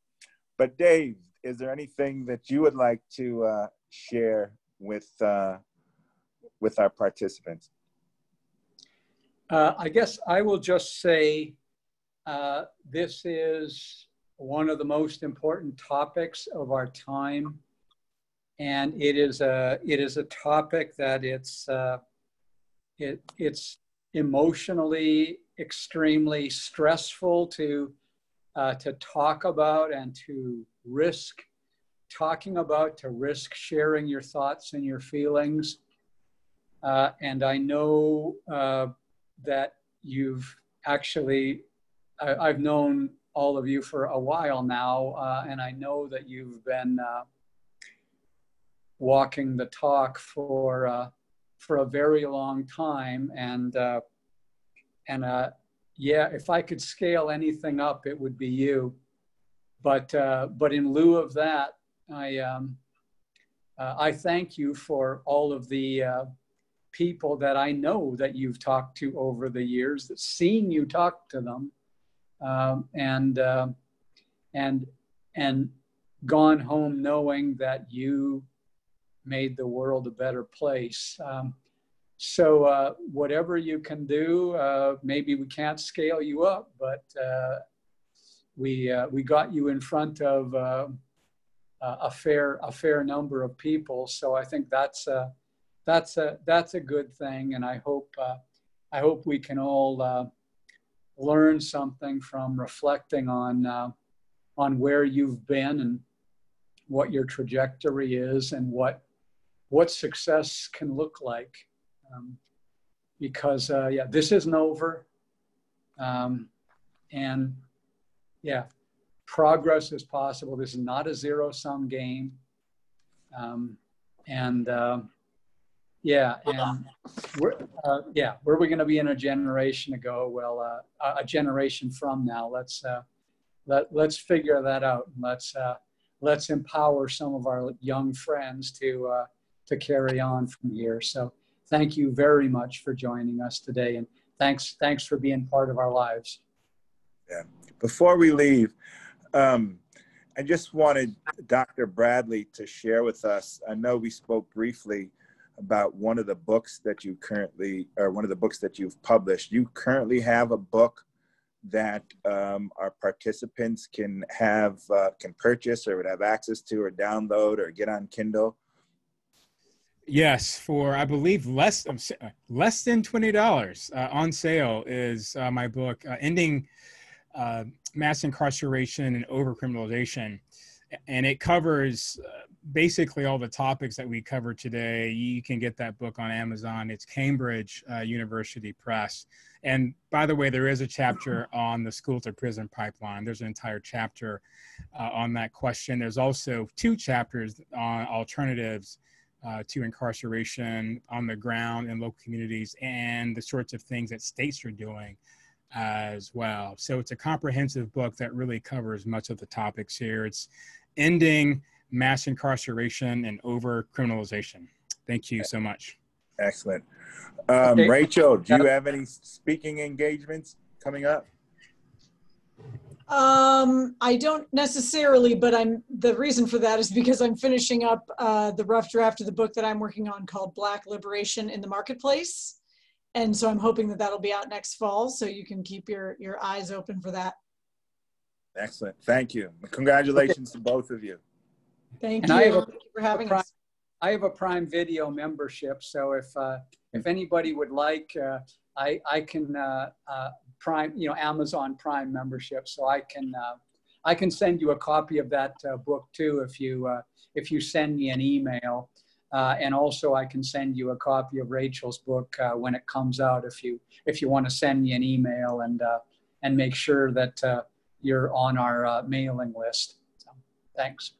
but dave is there anything that you would like to uh, share with uh, with our participants? Uh, i guess i will just say uh, this is one of the most important topics of our time. And it is a it is a topic that it's uh, it it's emotionally extremely stressful to uh, to talk about and to risk talking about to risk sharing your thoughts and your feelings Uh, and I know uh, that you've actually, I, have known all of you for a while now, uh, and I know that you've been uh, walking the talk for uh, for a very long time. And uh, and yeah, if I could scale anything up, it would be you. But but in lieu of that, I um, I thank you for all of the people that I know that you've talked to over the years, that seen you talk to them, um, and uh, and and gone home knowing that you made the world a better place. Um, so uh, whatever you can do, uh, maybe we can't scale you up, but uh, we uh, we got you in front of uh, a fair a fair number of people. So I think that's a that's a that's a good thing, and I hope uh, I hope we can all learn something from reflecting on on where you've been and what your trajectory is and what what success can look like. Um, because uh, yeah, this isn't over, um, and yeah, progress is possible. This is not a zero sum game, um, and uh, yeah, and we're, uh, yeah, where are we going to be in a generation ago? Well, uh, a generation from now. Let's uh, let let's figure that out. And Let's uh, let's empower some of our young friends to to carry on from here. So, thank you very much for joining us today, and thanks thanks for being part of our lives. Yeah. Before we leave. Um, I just wanted Dr. Bradley to share with us. I know we spoke briefly about one of the books that you currently, or one of the books that you've published. You currently have a book that um, our participants can have, uh, can purchase or would have access to or download or get on Kindle. Yes, for I believe less uh, less than twenty dollars uh, on sale is uh, my book, uh, "Ending uh, Mass Incarceration and Overcriminalization," and it covers uh, basically all the topics that we covered today. You can get that book on Amazon. It's Cambridge University Press. And by the way, there is a chapter on the school to prison pipeline. There's an entire chapter on that question. There's also two chapters on alternatives uh, to incarceration on the ground in local communities and the sorts of things that states are doing as well. So it's a comprehensive book that really covers much of the topics here. It's ending mass incarceration and over criminalization. Thank you so much. Excellent. Um. Rachel, do you have any speaking engagements coming up? Um, I don't necessarily, but I'm the reason for that is because I'm finishing up uh, the rough draft of the book that I'm working on called Black Liberation in the Marketplace, and so I'm hoping that that'll be out next fall. So you can keep your your eyes open for that. Excellent. Thank you. Congratulations to both of you. Thank and you. I have a, Thank you for having prime, us. I have a Prime Video membership, so if uh, if anybody would like, uh, I I can uh, uh, Prime, you know, Amazon Prime membership, so I can uh, I can send you a copy of that uh, book too if you if you send me an email. and also, I can send you a copy of Rachel's book when it comes out. If you if you want to send me an email and and make sure that you're on our mailing list. So, thanks.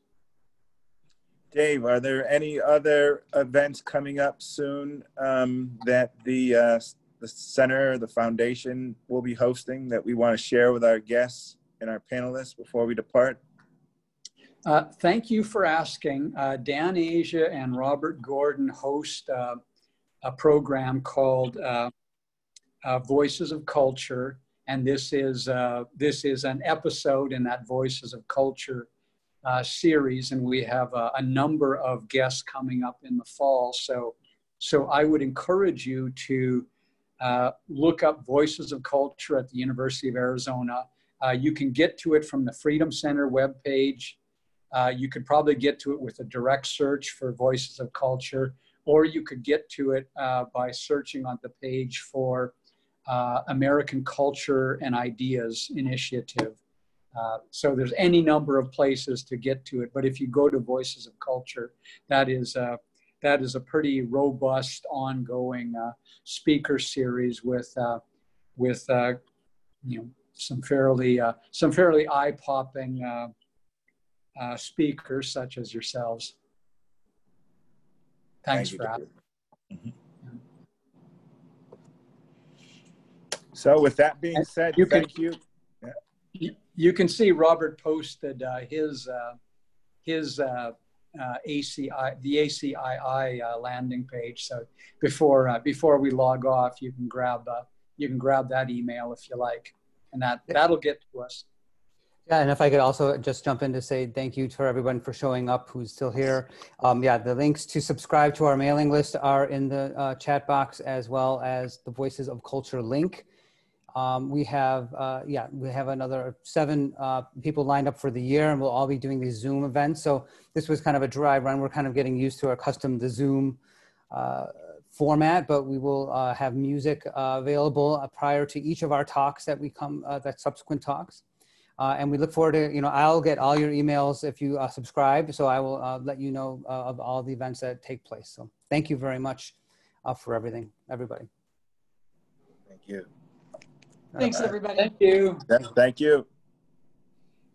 Dave, are there any other events coming up soon um, that the uh, the center, the foundation, will be hosting that we want to share with our guests and our panelists before we depart? Uh, thank you for asking. Uh, Dan Asia and Robert Gordon host uh, a program called uh, uh, Voices of Culture, and this is this is an episode in that Voices of Culture uh, series, and we have a, a, number of guests coming up in the fall. So, so I would encourage you to uh, look up Voices of Culture at the University of Arizona. Uh, you can get to it from the Freedom Center webpage. Uh, you could probably get to it with a direct search for Voices of Culture, or you could get to it uh, by searching on the page for uh, American Culture and Ideas Initiative. So there's any number of places to get to it. But if you go to Voices of Culture, that is that is a pretty robust, ongoing uh, speaker series with uh, with uh, you know some fairly uh, some fairly eye popping uh, uh, speakers such as yourselves. Thanks Thank for you, asking. Dr. So with that being said, You can- thank you. You, you can see Robert posted uh, his uh, his uh, uh, ACI the ACII uh, landing page. So before uh, before we log off, you can grab uh, you can grab that email if you like, and that that'll get to us. Yeah, and if I could also just jump in to say thank you to everyone for showing up who's still here. Um, yeah, the links to subscribe to our mailing list are in the uh, chat box as well as the Voices of Culture link. Um, we have, uh, yeah, we have another seven uh, people lined up for the year, and we'll all be doing these Zoom events. So this was kind of a dry run. We're kind of getting used to our custom the Zoom uh, format, but we will uh, have music uh, available uh, prior to each of our talks that we come, that subsequent talks. And we look forward to, you know, I'll get all your emails if you subscribe. So I will let you know of all the events that take place. So thank you very much for everything, everybody. Thank you. Thanks, everybody. Thank you. Thank you.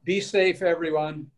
Be safe, everyone.